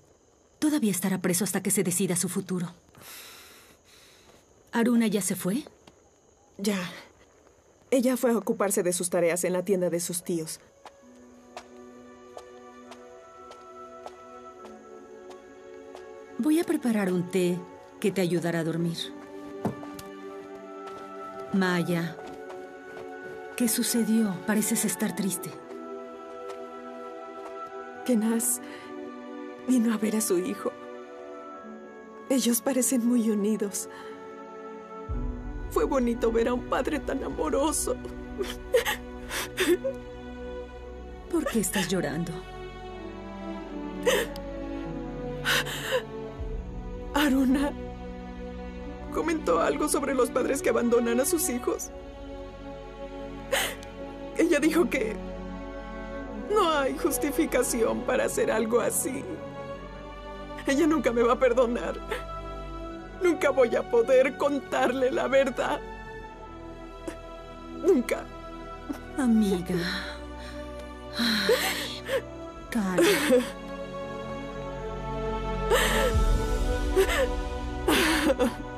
Todavía estará preso hasta que se decida su futuro. ¿Aruna ya se fue? Ya. Ella fue a ocuparse de sus tareas en la tienda de sus tíos. Voy a preparar un té que te ayudará a dormir. Maya, ¿qué sucedió? Pareces estar triste. Kenaz vino a ver a su hijo. Ellos parecen muy unidos. Fue bonito ver a un padre tan amoroso. ¿Por qué estás llorando? Aruna comentó algo sobre los padres que abandonan a sus hijos. Ella dijo que no hay justificación para hacer algo así. Ella nunca me va a perdonar. Nunca voy a poder contarle la verdad. Nunca. Amiga. Ay, calma. [laughs]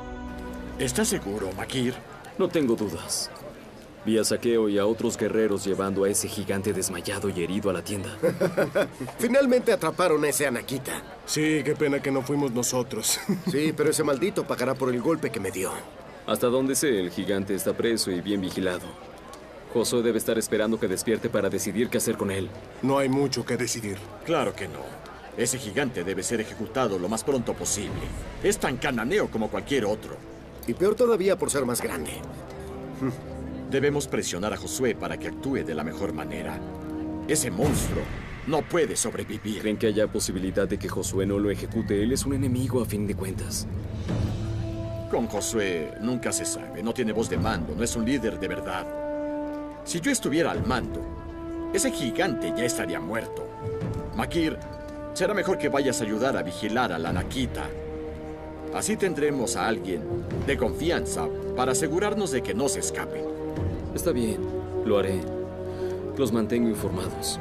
¿Estás seguro, Makir? No tengo dudas. Vi a Saqueo y a otros guerreros llevando a ese gigante desmayado y herido a la tienda. [laughs] Finalmente atraparon a ese Anakita. Sí, qué pena que no fuimos nosotros. [laughs] Sí, pero ese maldito pagará por el golpe que me dio. Hasta donde sé, el gigante está preso y bien vigilado. Josué debe estar esperando que despierte para decidir qué hacer con él. No hay mucho que decidir. Claro que no. Ese gigante debe ser ejecutado lo más pronto posible. Es tan cananeo como cualquier otro. Y peor todavía por ser más grande. Debemos presionar a Josué para que actúe de la mejor manera. Ese monstruo no puede sobrevivir. ¿Creen que haya posibilidad de que Josué no lo ejecute? Él es un enemigo a fin de cuentas. Con Josué nunca se sabe. No tiene voz de mando, no es un líder de verdad. Si yo estuviera al mando, ese gigante ya estaría muerto. Makir, será mejor que vayas a ayudar a vigilar a la Nakita. Así tendremos a alguien de confianza para asegurarnos de que no se escape. Está bien, lo haré. Los mantengo informados.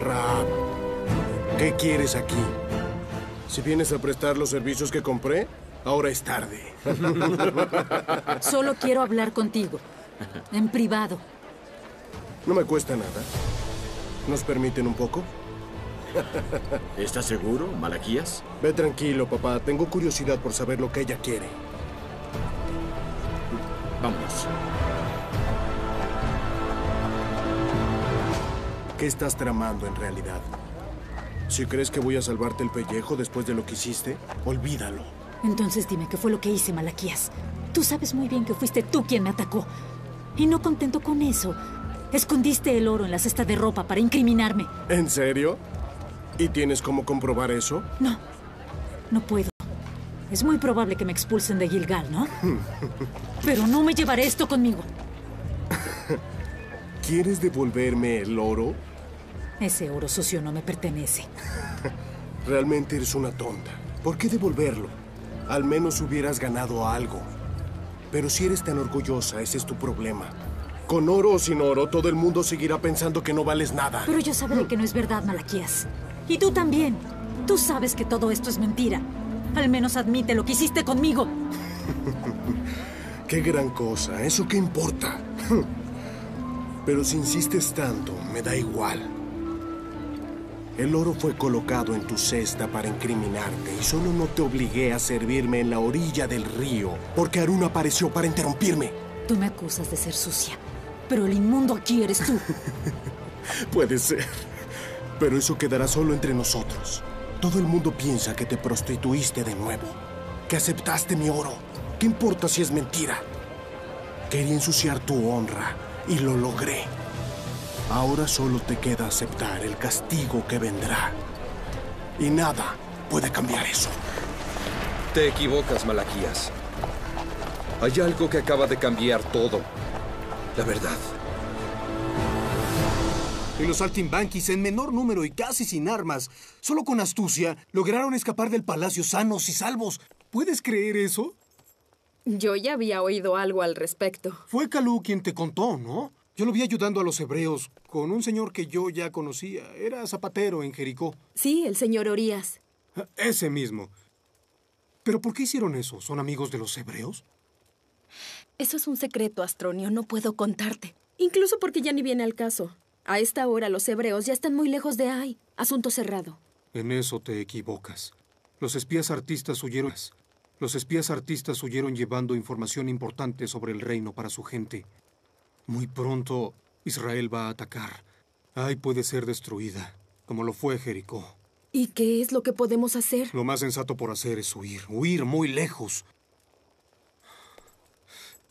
Rab, ¿qué quieres aquí? Si vienes a prestar los servicios que compré, ahora es tarde. Solo quiero hablar contigo. En privado. No me cuesta nada. ¿Nos permiten un poco? [laughs] ¿Estás seguro, Malaquías? Ve tranquilo, papá. Tengo curiosidad por saber lo que ella quiere. Vámonos. ¿Qué estás tramando en realidad? Si crees que voy a salvarte el pellejo después de lo que hiciste, olvídalo. Entonces dime qué fue lo que hice, Malaquías. Tú sabes muy bien que fuiste tú quien me atacó. Y no contento con eso, escondiste el oro en la cesta de ropa para incriminarme. ¿En serio? ¿Y tienes cómo comprobar eso? No, no puedo. Es muy probable que me expulsen de Gilgal, ¿no? [laughs] Pero no me llevaré esto conmigo. ¿Quieres devolverme el oro? Ese oro sucio no me pertenece. [laughs] Realmente eres una tonta. ¿Por qué devolverlo? Al menos hubieras ganado algo. Pero si eres tan orgullosa, ese es tu problema. Con oro o sin oro, todo el mundo seguirá pensando que no vales nada. Pero yo sabré que no es verdad, Malaquías. Y tú también. Tú sabes que todo esto es mentira. Al menos admite lo que hiciste conmigo. [laughs] Qué gran cosa. ¿Eso qué importa? [laughs] Pero si insistes tanto, me da igual. El oro fue colocado en tu cesta para incriminarte y solo no te obligué a servirme en la orilla del río porque Aruna apareció para interrumpirme. Tú me acusas de ser sucia, pero el inmundo aquí eres tú. [laughs] Puede ser, pero eso quedará solo entre nosotros. Todo el mundo piensa que te prostituiste de nuevo, que aceptaste mi oro. ¿Qué importa si es mentira? Quería ensuciar tu honra y lo logré. Ahora solo te queda aceptar el castigo que vendrá. Y nada puede cambiar eso. Te equivocas, Malaquías. Hay algo que acaba de cambiar todo. La verdad. Y los saltimbanquis, en menor número y casi sin armas, solo con astucia, lograron escapar del palacio sanos y salvos. ¿Puedes creer eso? Yo ya había oído algo al respecto. Fue Calú quien te contó, ¿no? Yo lo vi ayudando a los hebreos con un señor que yo ya conocía. Era zapatero en Jericó. Sí, el señor Orías. Ese mismo. ¿Pero por qué hicieron eso? ¿Son amigos de los hebreos? Eso es un secreto, Astronio. No puedo contarte. Incluso porque ya ni viene al caso. A esta hora los hebreos ya están muy lejos de Ai. Asunto cerrado. En eso te equivocas. Los espías artistas huyeron. Los espías artistas huyeron llevando información importante sobre el reino para su gente. Muy pronto Israel va a atacar. Ai puede ser destruida, como lo fue Jericó. ¿Y qué es lo que podemos hacer? Lo más sensato por hacer es huir, huir muy lejos.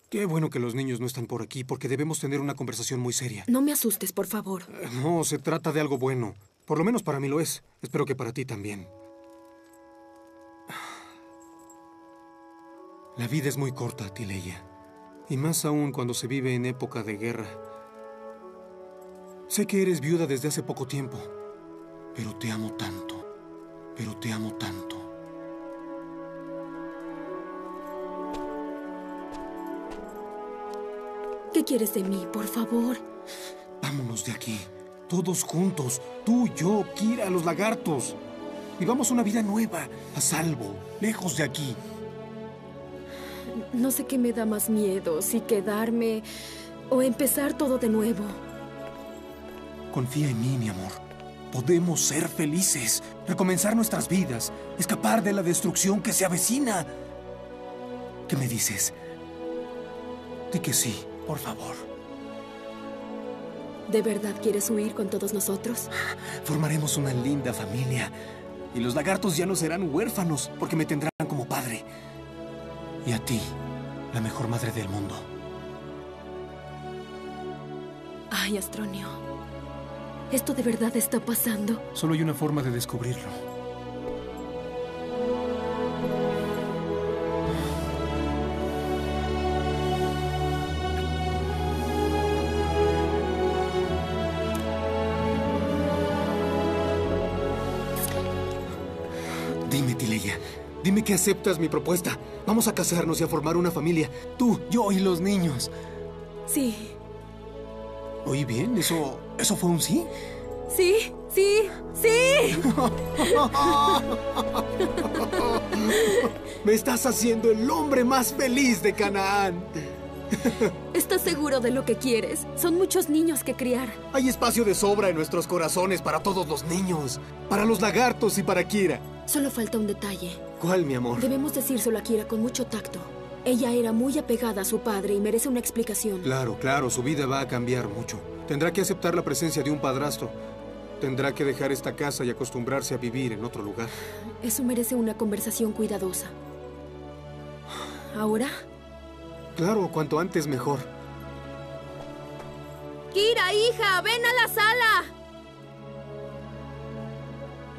Qué bueno que los niños no están por aquí, porque debemos tener una conversación muy seria. No me asustes, por favor. No, se trata de algo bueno. Por lo menos para mí lo es. Espero que para ti también. La vida es muy corta, Tileia. Y más aún cuando se vive en época de guerra. Sé que eres viuda desde hace poco tiempo, pero te amo tanto. Pero te amo tanto. ¿Qué quieres de mí, por favor? Vámonos de aquí. Todos juntos. Tú, yo, Kira, los lagartos. Vivamos una vida nueva, a salvo, lejos de aquí. No sé qué me da más miedo, si quedarme o empezar todo de nuevo. Confía en mí, mi amor. Podemos ser felices, recomenzar nuestras vidas, escapar de la destrucción que se avecina. ¿Qué me dices? Di que sí, por favor. ¿De verdad quieres huir con todos nosotros? Formaremos una linda familia. Y los lagartos ya no serán huérfanos porque me tendrán como padre. Y a ti, la mejor madre del mundo. Ay, Astronio. ¿Esto de verdad está pasando? Solo hay una forma de descubrirlo. Que aceptas mi propuesta. Vamos a casarnos y a formar una familia. Tú, yo y los niños. Sí. ¿Oí bien? ¿Eso, eso fue un sí? Sí, sí, sí. [laughs] Me estás haciendo el hombre más feliz de Canaán. ¿Estás seguro de lo que quieres? Son muchos niños que criar. Hay espacio de sobra en nuestros corazones para todos los niños, para los lagartos y para Kira. Solo falta un detalle. ¿Cuál, mi amor? Debemos decírselo a Kira con mucho tacto. Ella era muy apegada a su padre y merece una explicación. Claro, claro, su vida va a cambiar mucho. Tendrá que aceptar la presencia de un padrastro. Tendrá que dejar esta casa y acostumbrarse a vivir en otro lugar. Eso merece una conversación cuidadosa. ¿Ahora? Claro, cuanto antes mejor. Kira, hija, ven a la sala.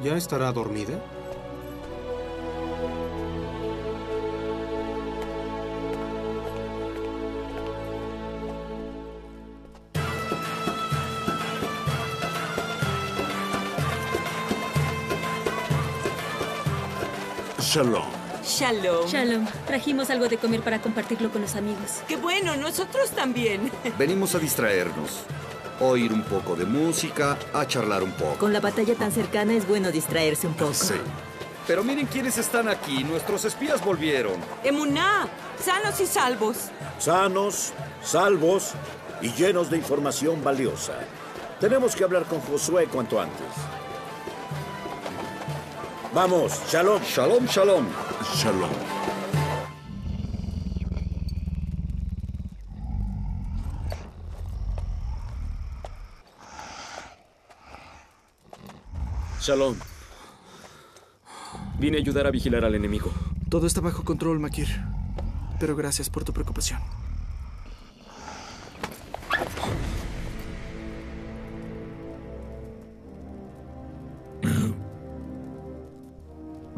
¿Ya estará dormida? Shalom. Shalom. Shalom. Trajimos algo de comer para compartirlo con los amigos. Qué bueno, nosotros también. [laughs] Venimos a distraernos, oír un poco de música, a charlar un poco. Con la batalla tan cercana es bueno distraerse un poco. Sí. Pero miren quiénes están aquí. Nuestros espías volvieron. Emuná, sanos y salvos. Sanos, salvos y llenos de información valiosa. Tenemos que hablar con Josué cuanto antes. Vamos, shalom. Shalom, shalom. Shalom. Shalom. Vine a ayudar a vigilar al enemigo. Todo está bajo control, Makir. Pero gracias por tu preocupación.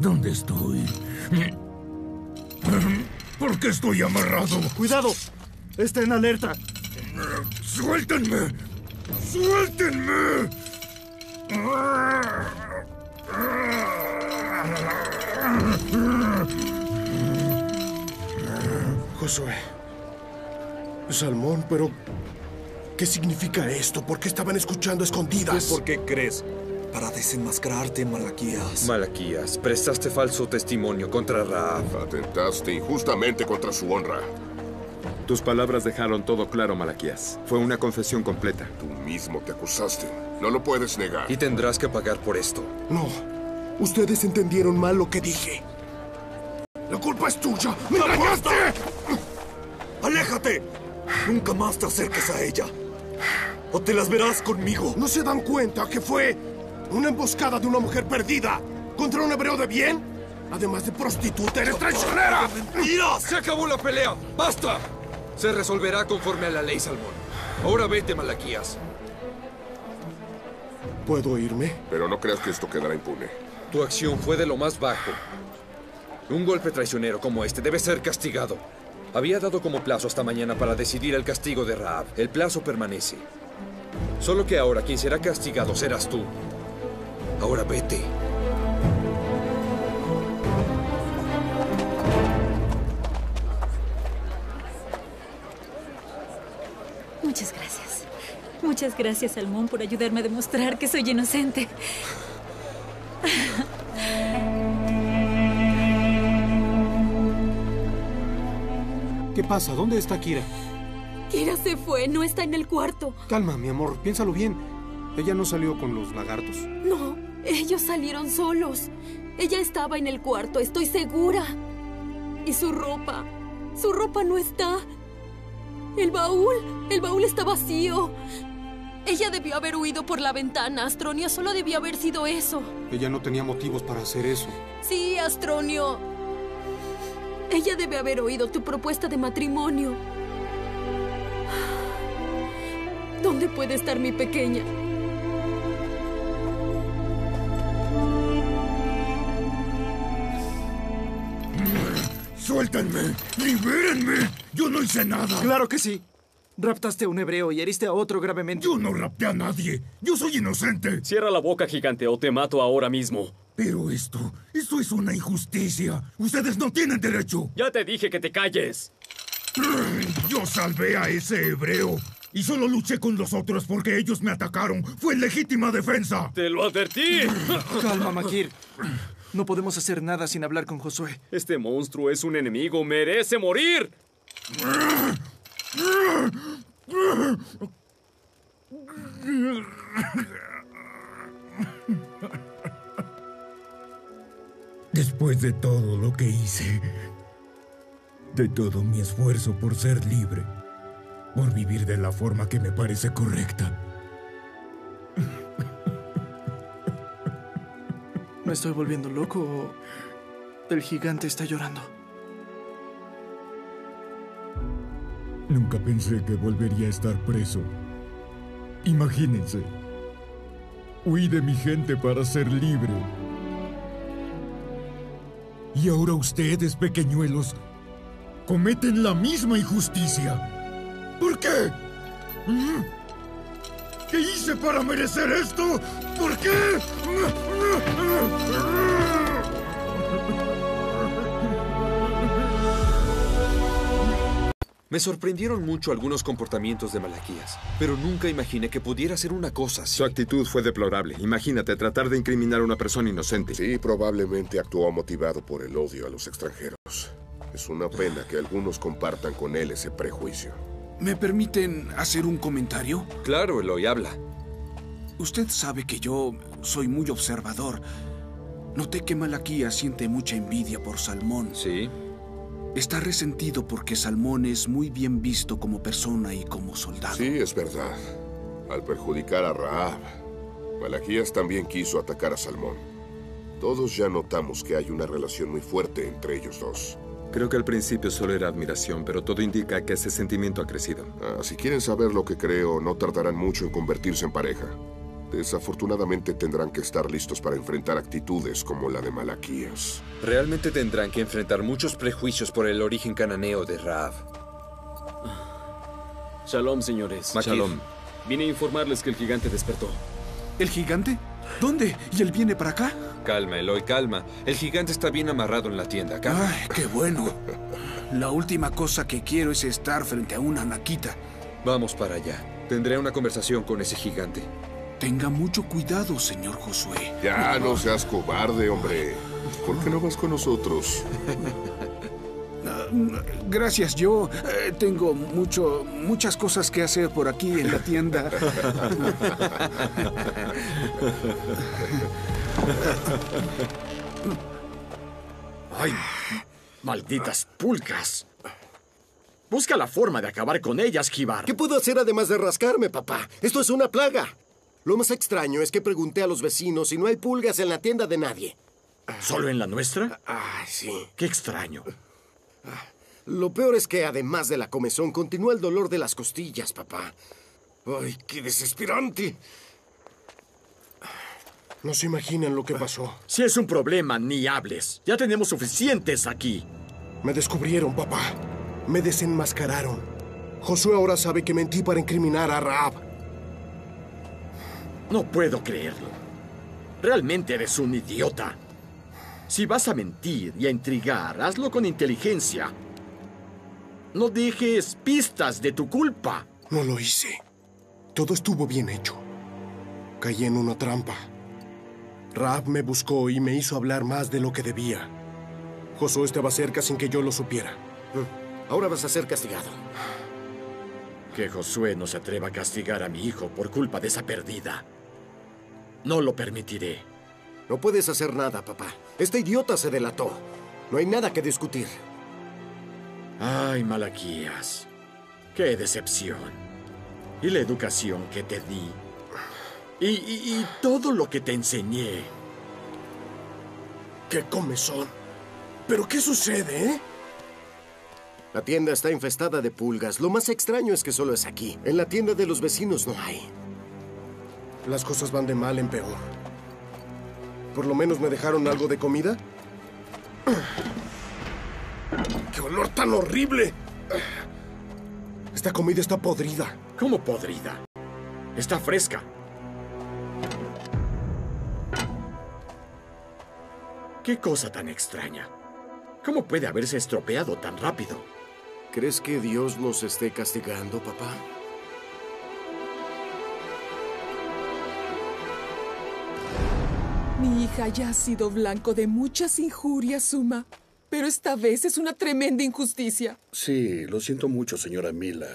¿Dónde estoy? ¿Por qué estoy amarrado? ¡Cuidado! ¡Está en alerta! ¡Suéltenme! ¡Suéltenme! Josué. Salmón, pero... ¿Qué significa esto? ¿Por qué estaban escuchando a escondidas? ¿Pues por qué crees? Para desenmascararte, Malaquías. Malaquías, prestaste falso testimonio contra Raab. Atentaste injustamente contra su honra. Tus palabras dejaron todo claro, Malaquías. Fue una confesión completa. Tú mismo te acusaste. No lo puedes negar. Y tendrás que pagar por esto. No. Ustedes entendieron mal lo que dije. La culpa es tuya. ¡Me engañaste! ¡Aléjate! Nunca más te acerques a ella. O te las verás conmigo. ¿No se dan cuenta que fue una emboscada de una mujer perdida contra un hebreo de bien? Además de prostituta, eres traicionera. ¡Mentiras! ¡Se acabó la pelea! ¡Basta! Se resolverá conforme a la ley, Salmón. Ahora vete, Malaquías. ¿Puedo irme? Pero no creas que esto quedará impune. Tu acción fue de lo más bajo. Un golpe traicionero como este debe ser castigado. Había dado como plazo hasta mañana para decidir el castigo de Raab. El plazo permanece. Solo que ahora quien será castigado serás tú. Ahora vete. Muchas gracias. Muchas gracias, Salmón, por ayudarme a demostrar que soy inocente. ¿Qué pasa? ¿Dónde está Kira? Kira se fue, no está en el cuarto. Calma, mi amor, piénsalo bien. Ella no salió con los lagartos. No, ellos salieron solos. Ella estaba en el cuarto, estoy segura. Y su ropa, su ropa no está. El baúl, el baúl está vacío. Ella debió haber huido por la ventana, Astronio. Solo debió haber sido eso. Ella no tenía motivos para hacer eso. Sí, Astronio. Ella debe haber oído tu propuesta de matrimonio. ¿Dónde puede estar mi pequeña? ¡Suéltenme! ¡Libérenme! ¡Yo no hice nada! ¡Claro que sí! Raptaste a un hebreo y heriste a otro gravemente. Yo no rapté a nadie. Yo soy inocente. Cierra la boca, gigante, o te mato ahora mismo. Pero esto, esto es una injusticia. Ustedes no tienen derecho. Ya te dije que te calles. Yo salvé a ese hebreo. Y solo luché con los otros porque ellos me atacaron. Fue legítima defensa. ¡Te lo advertí! Calma, Makir. No podemos hacer nada sin hablar con Josué. Este monstruo es un enemigo. ¡Merece morir! Después de todo lo que hice, de todo mi esfuerzo por ser libre, por vivir de la forma que me parece correcta, ¿Me estoy volviendo loco o el gigante está llorando? nunca pensé que volvería a estar preso. Imagínense, huí de mi gente para ser libre. Y ahora ustedes, pequeñuelos, cometen la misma injusticia. ¿Por qué? ¿Qué hice para merecer esto? ¿Por qué? Me sorprendieron mucho algunos comportamientos de Malaquías, pero nunca imaginé que pudiera ser una cosa así. Su actitud fue deplorable. Imagínate tratar de incriminar a una persona inocente. Sí, probablemente actuó motivado por el odio a los extranjeros. Es una pena que algunos compartan con él ese prejuicio. ¿Me permiten hacer un comentario? Claro, Eloy, habla. Usted sabe que yo soy muy observador. Noté que Malaquía siente mucha envidia por Salmón. Sí. Está resentido porque Salmón es muy bien visto como persona y como soldado. Sí, es verdad. Al perjudicar a Raab, Malaquías también quiso atacar a Salmón. Todos ya notamos que hay una relación muy fuerte entre ellos dos. Creo que al principio solo era admiración, pero todo indica que ese sentimiento ha crecido. Ah, si quieren saber lo que creo, no tardarán mucho en convertirse en pareja. Desafortunadamente tendrán que estar listos para enfrentar actitudes como la de Malaquías. Realmente tendrán que enfrentar muchos prejuicios por el origen cananeo de Raab. Shalom, señores. Shalom. Vine a informarles que el gigante despertó. ¿El gigante? ¿Dónde? ¿Y él viene para acá? Calma, Eloy, calma. El gigante está bien amarrado en la tienda. Calma. Ay, qué bueno. La última cosa que quiero es estar frente a una anaquita. Vamos para allá. Tendré una conversación con ese gigante. Tenga mucho cuidado, señor Josué. Ya, no seas cobarde, hombre. ¿Por qué no vas con nosotros? [laughs] Gracias, yo eh, tengo mucho, muchas cosas que hacer por aquí en la tienda. [laughs] ¡Ay! ¡Malditas pulgas! Busca la forma de acabar con ellas, Jibar. ¿Qué puedo hacer además de rascarme, papá? Esto es una plaga. Lo más extraño es que pregunté a los vecinos si no hay pulgas en la tienda de nadie. ¿Solo en la nuestra? Ah, sí. Qué extraño. Lo peor es que además de la comezón continúa el dolor de las costillas, papá. Ay, qué desesperante. No se imaginan lo que pasó. Si es un problema, ni hables. Ya tenemos suficientes aquí. Me descubrieron, papá. Me desenmascararon. Josué ahora sabe que mentí para incriminar a Raab. No puedo creerlo. Realmente eres un idiota. Si vas a mentir y a intrigar, hazlo con inteligencia. No dejes pistas de tu culpa. No lo hice. Todo estuvo bien hecho. Caí en una trampa. Raab me buscó y me hizo hablar más de lo que debía. Josué estaba cerca sin que yo lo supiera. Ahora vas a ser castigado. Que Josué no se atreva a castigar a mi hijo por culpa de esa perdida. No lo permitiré. No puedes hacer nada, papá. Este idiota se delató. No hay nada que discutir. Ay, Malaquías. Qué decepción. Y la educación que te di. Y, todo lo que te enseñé. ¡Qué comezón! ¿Pero qué sucede, eh? La tienda está infestada de pulgas. Lo más extraño es que solo es aquí. En la tienda de los vecinos no hay. Las cosas van de mal en peor. ¿Por lo menos me dejaron algo de comida? [clears throat] ¡Qué olor tan horrible! Esta comida está podrida. ¿Cómo podrida? Está fresca. ¿Qué cosa tan extraña? ¿Cómo puede haberse estropeado tan rápido? ¿Crees que Dios nos esté castigando, papá? Mi hija ya ha sido blanco de muchas injurias, Suma. Pero esta vez es una tremenda injusticia. Sí, lo siento mucho, señora Mila.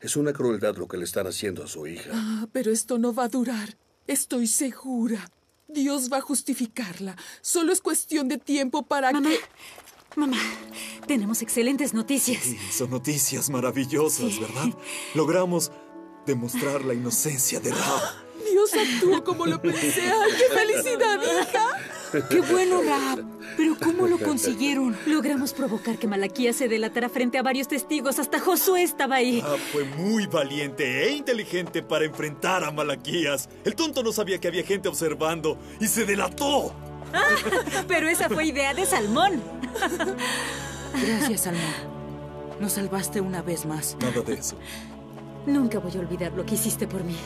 Es una crueldad lo que le están haciendo a su hija. Ah, pero esto no va a durar. Estoy segura. Dios va a justificarla. Solo es cuestión de tiempo para Mamá, que... Mamá, tenemos excelentes noticias. Sí, son noticias maravillosas, ¿verdad? Logramos demostrar la inocencia de Raab. [laughs] Actuó como lo pensé. ¡Ay, qué felicidad, hija! ¡Qué bueno, Raab! Pero ¿cómo lo consiguieron? Logramos provocar que Malaquías se delatara frente a varios testigos. Hasta Josué estaba ahí. Raab fue muy valiente e inteligente para enfrentar a Malaquías. El tonto no sabía que había gente observando y se delató. [laughs] Pero esa fue idea de Salmón. Gracias, Salmón. Nos salvaste una vez más. Nada de eso. Nunca voy a olvidar lo que hiciste por mí.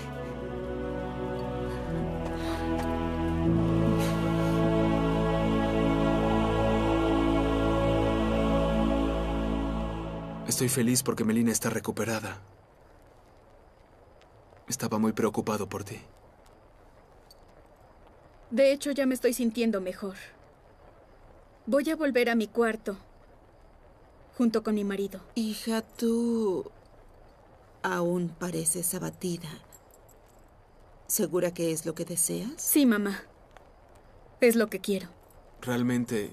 Estoy feliz porque Melina está recuperada. Estaba muy preocupado por ti. De hecho, ya me estoy sintiendo mejor. Voy a volver a mi cuarto, junto con mi marido. Hija, tú aún pareces abatida. ¿Segura que es lo que deseas? Sí, mamá. Es lo que quiero. Realmente,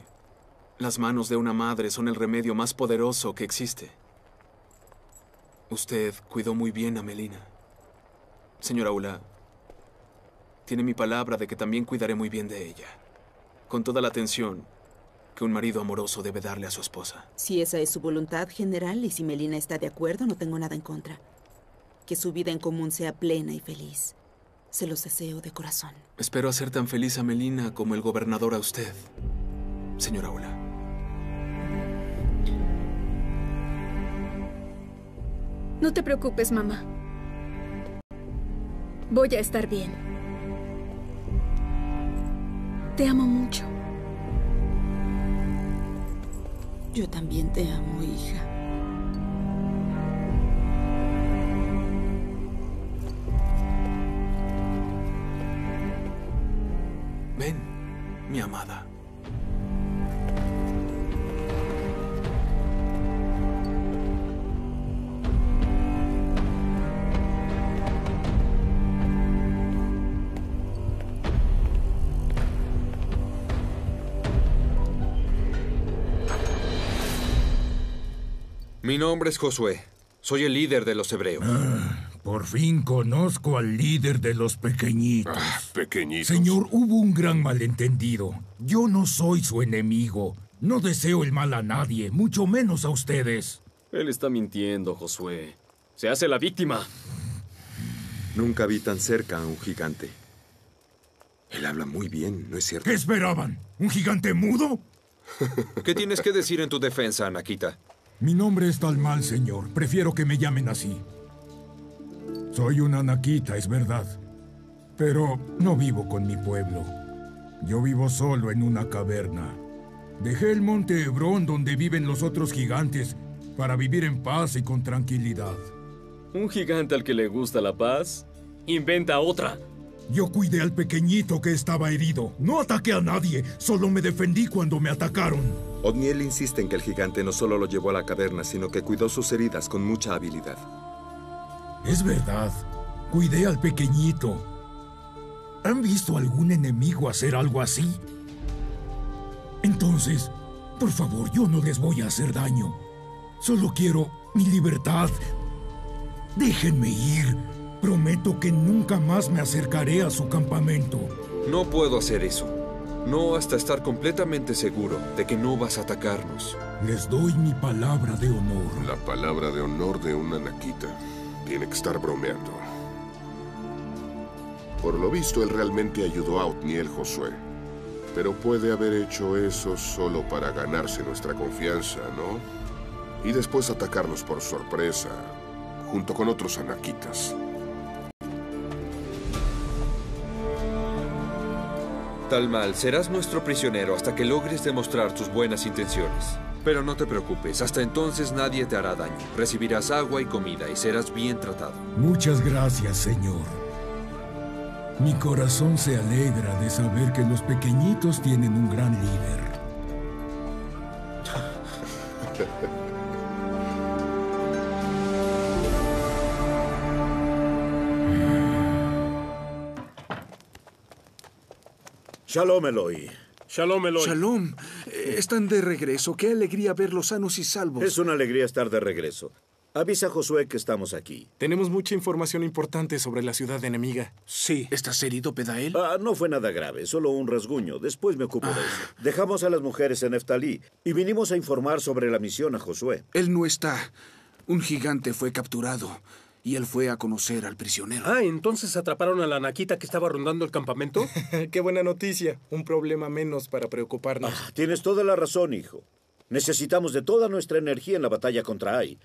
las manos de una madre son el remedio más poderoso que existe. Usted cuidó muy bien a Melina. Señora Ula, tiene mi palabra de que también cuidaré muy bien de ella. Con toda la atención que un marido amoroso debe darle a su esposa. Si esa es su voluntad general y si Melina está de acuerdo, no tengo nada en contra. Que su vida en común sea plena y feliz. Se los deseo de corazón. Espero hacer tan feliz a Melina como el gobernador a usted, señora Ula. No te preocupes, mamá. Voy a estar bien. Te amo mucho. Yo también te amo, hija. Nombre es Josué. Soy el líder de los hebreos. Ah, por fin conozco al líder de los pequeñitos. Ah, pequeñitos. Señor, hubo un gran malentendido. Yo no soy su enemigo. No deseo el mal a nadie, mucho menos a ustedes. Él está mintiendo, Josué. Se hace la víctima. Nunca vi tan cerca a un gigante. Él habla muy bien, ¿no es cierto? ¿Qué esperaban? ¿Un gigante mudo? [laughs] ¿Qué tienes que decir en tu defensa, Anakita? Mi nombre es Talmal, señor. Prefiero que me llamen así. Soy una anaquita, es verdad. Pero no vivo con mi pueblo. Yo vivo solo en una caverna. Dejé el monte Hebrón donde viven los otros gigantes para vivir en paz y con tranquilidad. ¿Un gigante al que le gusta la paz? Inventa otra. Yo cuidé al pequeñito que estaba herido. No ataqué a nadie, solo me defendí cuando me atacaron. Odniel insiste en que el gigante no solo lo llevó a la caverna, sino que cuidó sus heridas con mucha habilidad. Es verdad, cuidé al pequeñito. ¿Han visto algún enemigo hacer algo así? Entonces, por favor, yo no les voy a hacer daño. Solo quiero mi libertad. Déjenme ir. Prometo que nunca más me acercaré a su campamento. No puedo hacer eso. No hasta estar completamente seguro de que no vas a atacarnos. Les doy mi palabra de honor. La palabra de honor de una naquita. Tiene que estar bromeando. Por lo visto, él realmente ayudó a Otniel Josué. Pero puede haber hecho eso solo para ganarse nuestra confianza, ¿no? Y después atacarnos por sorpresa, junto con otros anaquitas. Tal mal, serás nuestro prisionero hasta que logres demostrar tus buenas intenciones. Pero no te preocupes, hasta entonces nadie te hará daño. Recibirás agua y comida y serás bien tratado. Muchas gracias, señor. Mi corazón se alegra de saber que los pequeñitos tienen un gran líder. Shalom, Eloy. Shalom, Eloy. Shalom. Eh, Están de regreso. Qué alegría verlos sanos y salvos. Es una alegría estar de regreso. Avisa a Josué que estamos aquí. Tenemos mucha información importante sobre la ciudad enemiga. Sí. ¿Estás herido, Pedael? Ah, no fue nada grave, solo un rasguño. Después me ocupo de eso. Dejamos a las mujeres en Neftalí y vinimos a informar sobre la misión a Josué. Él no está. Un gigante fue capturado y él fue a conocer al prisionero. Ah, entonces atraparon a la naquita que estaba rondando el campamento. [laughs] Qué buena noticia. Un problema menos para preocuparnos. Ah, tienes toda la razón, hijo. Necesitamos de toda nuestra energía en la batalla contra Ai.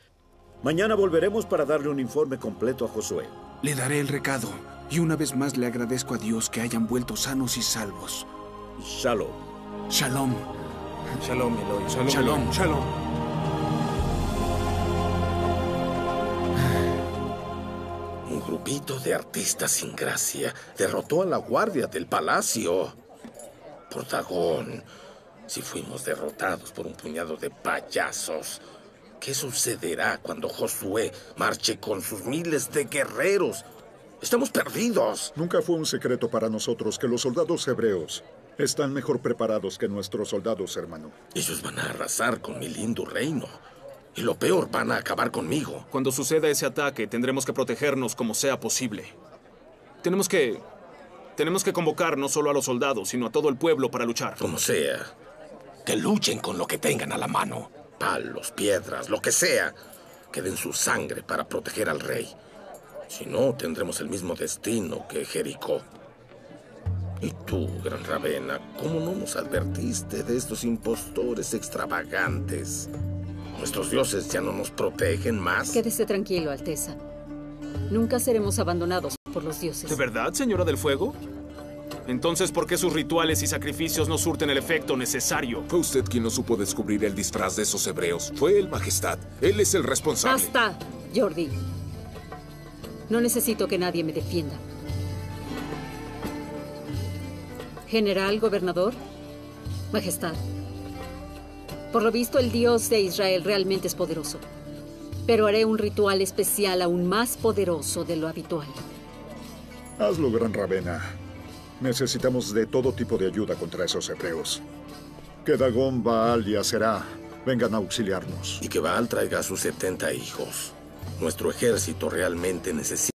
Mañana volveremos para darle un informe completo a Josué. Le daré el recado y una vez más le agradezco a Dios que hayan vuelto sanos y salvos. Shalom. Shalom. Shalom, Eloy. Shalom. Shalom. Shalom. Grupito de artistas sin gracia derrotó a la guardia del palacio. Por Dagón, si fuimos derrotados por un puñado de payasos, ¿qué sucederá cuando Josué marche con sus miles de guerreros? Estamos perdidos. Nunca fue un secreto para nosotros que los soldados hebreos están mejor preparados que nuestros soldados, hermano. Ellos van a arrasar con mi lindo reino. Y lo peor, van a acabar conmigo. Cuando suceda ese ataque, tendremos que protegernos como sea posible. Tenemos que... Tenemos que convocar no solo a los soldados, sino a todo el pueblo para luchar. Como sea. Que luchen con lo que tengan a la mano. Palos, piedras, lo que sea. Que den su sangre para proteger al rey. Si no, tendremos el mismo destino que Jericó. Y tú, Gran Ravena, ¿cómo no nos advertiste de estos impostores extravagantes? ¿Nuestros dioses ya no nos protegen más? Quédese tranquilo, Alteza. Nunca seremos abandonados por los dioses. ¿De verdad, señora del fuego? Entonces, ¿por qué sus rituales y sacrificios no surten el efecto necesario? Fue usted quien no supo descubrir el disfraz de esos hebreos. Fue el Majestad. Él es el responsable. ¡Basta, Jordi! No necesito que nadie me defienda. General, gobernador, Majestad. Por lo visto, el Dios de Israel realmente es poderoso. Pero haré un ritual especial aún más poderoso de lo habitual. Hazlo, Gran Ravena. Necesitamos de todo tipo de ayuda contra esos hebreos. Que Dagón, Baal y Aserá vengan a auxiliarnos. Y que Baal traiga a sus 70 hijos. Nuestro ejército realmente necesita...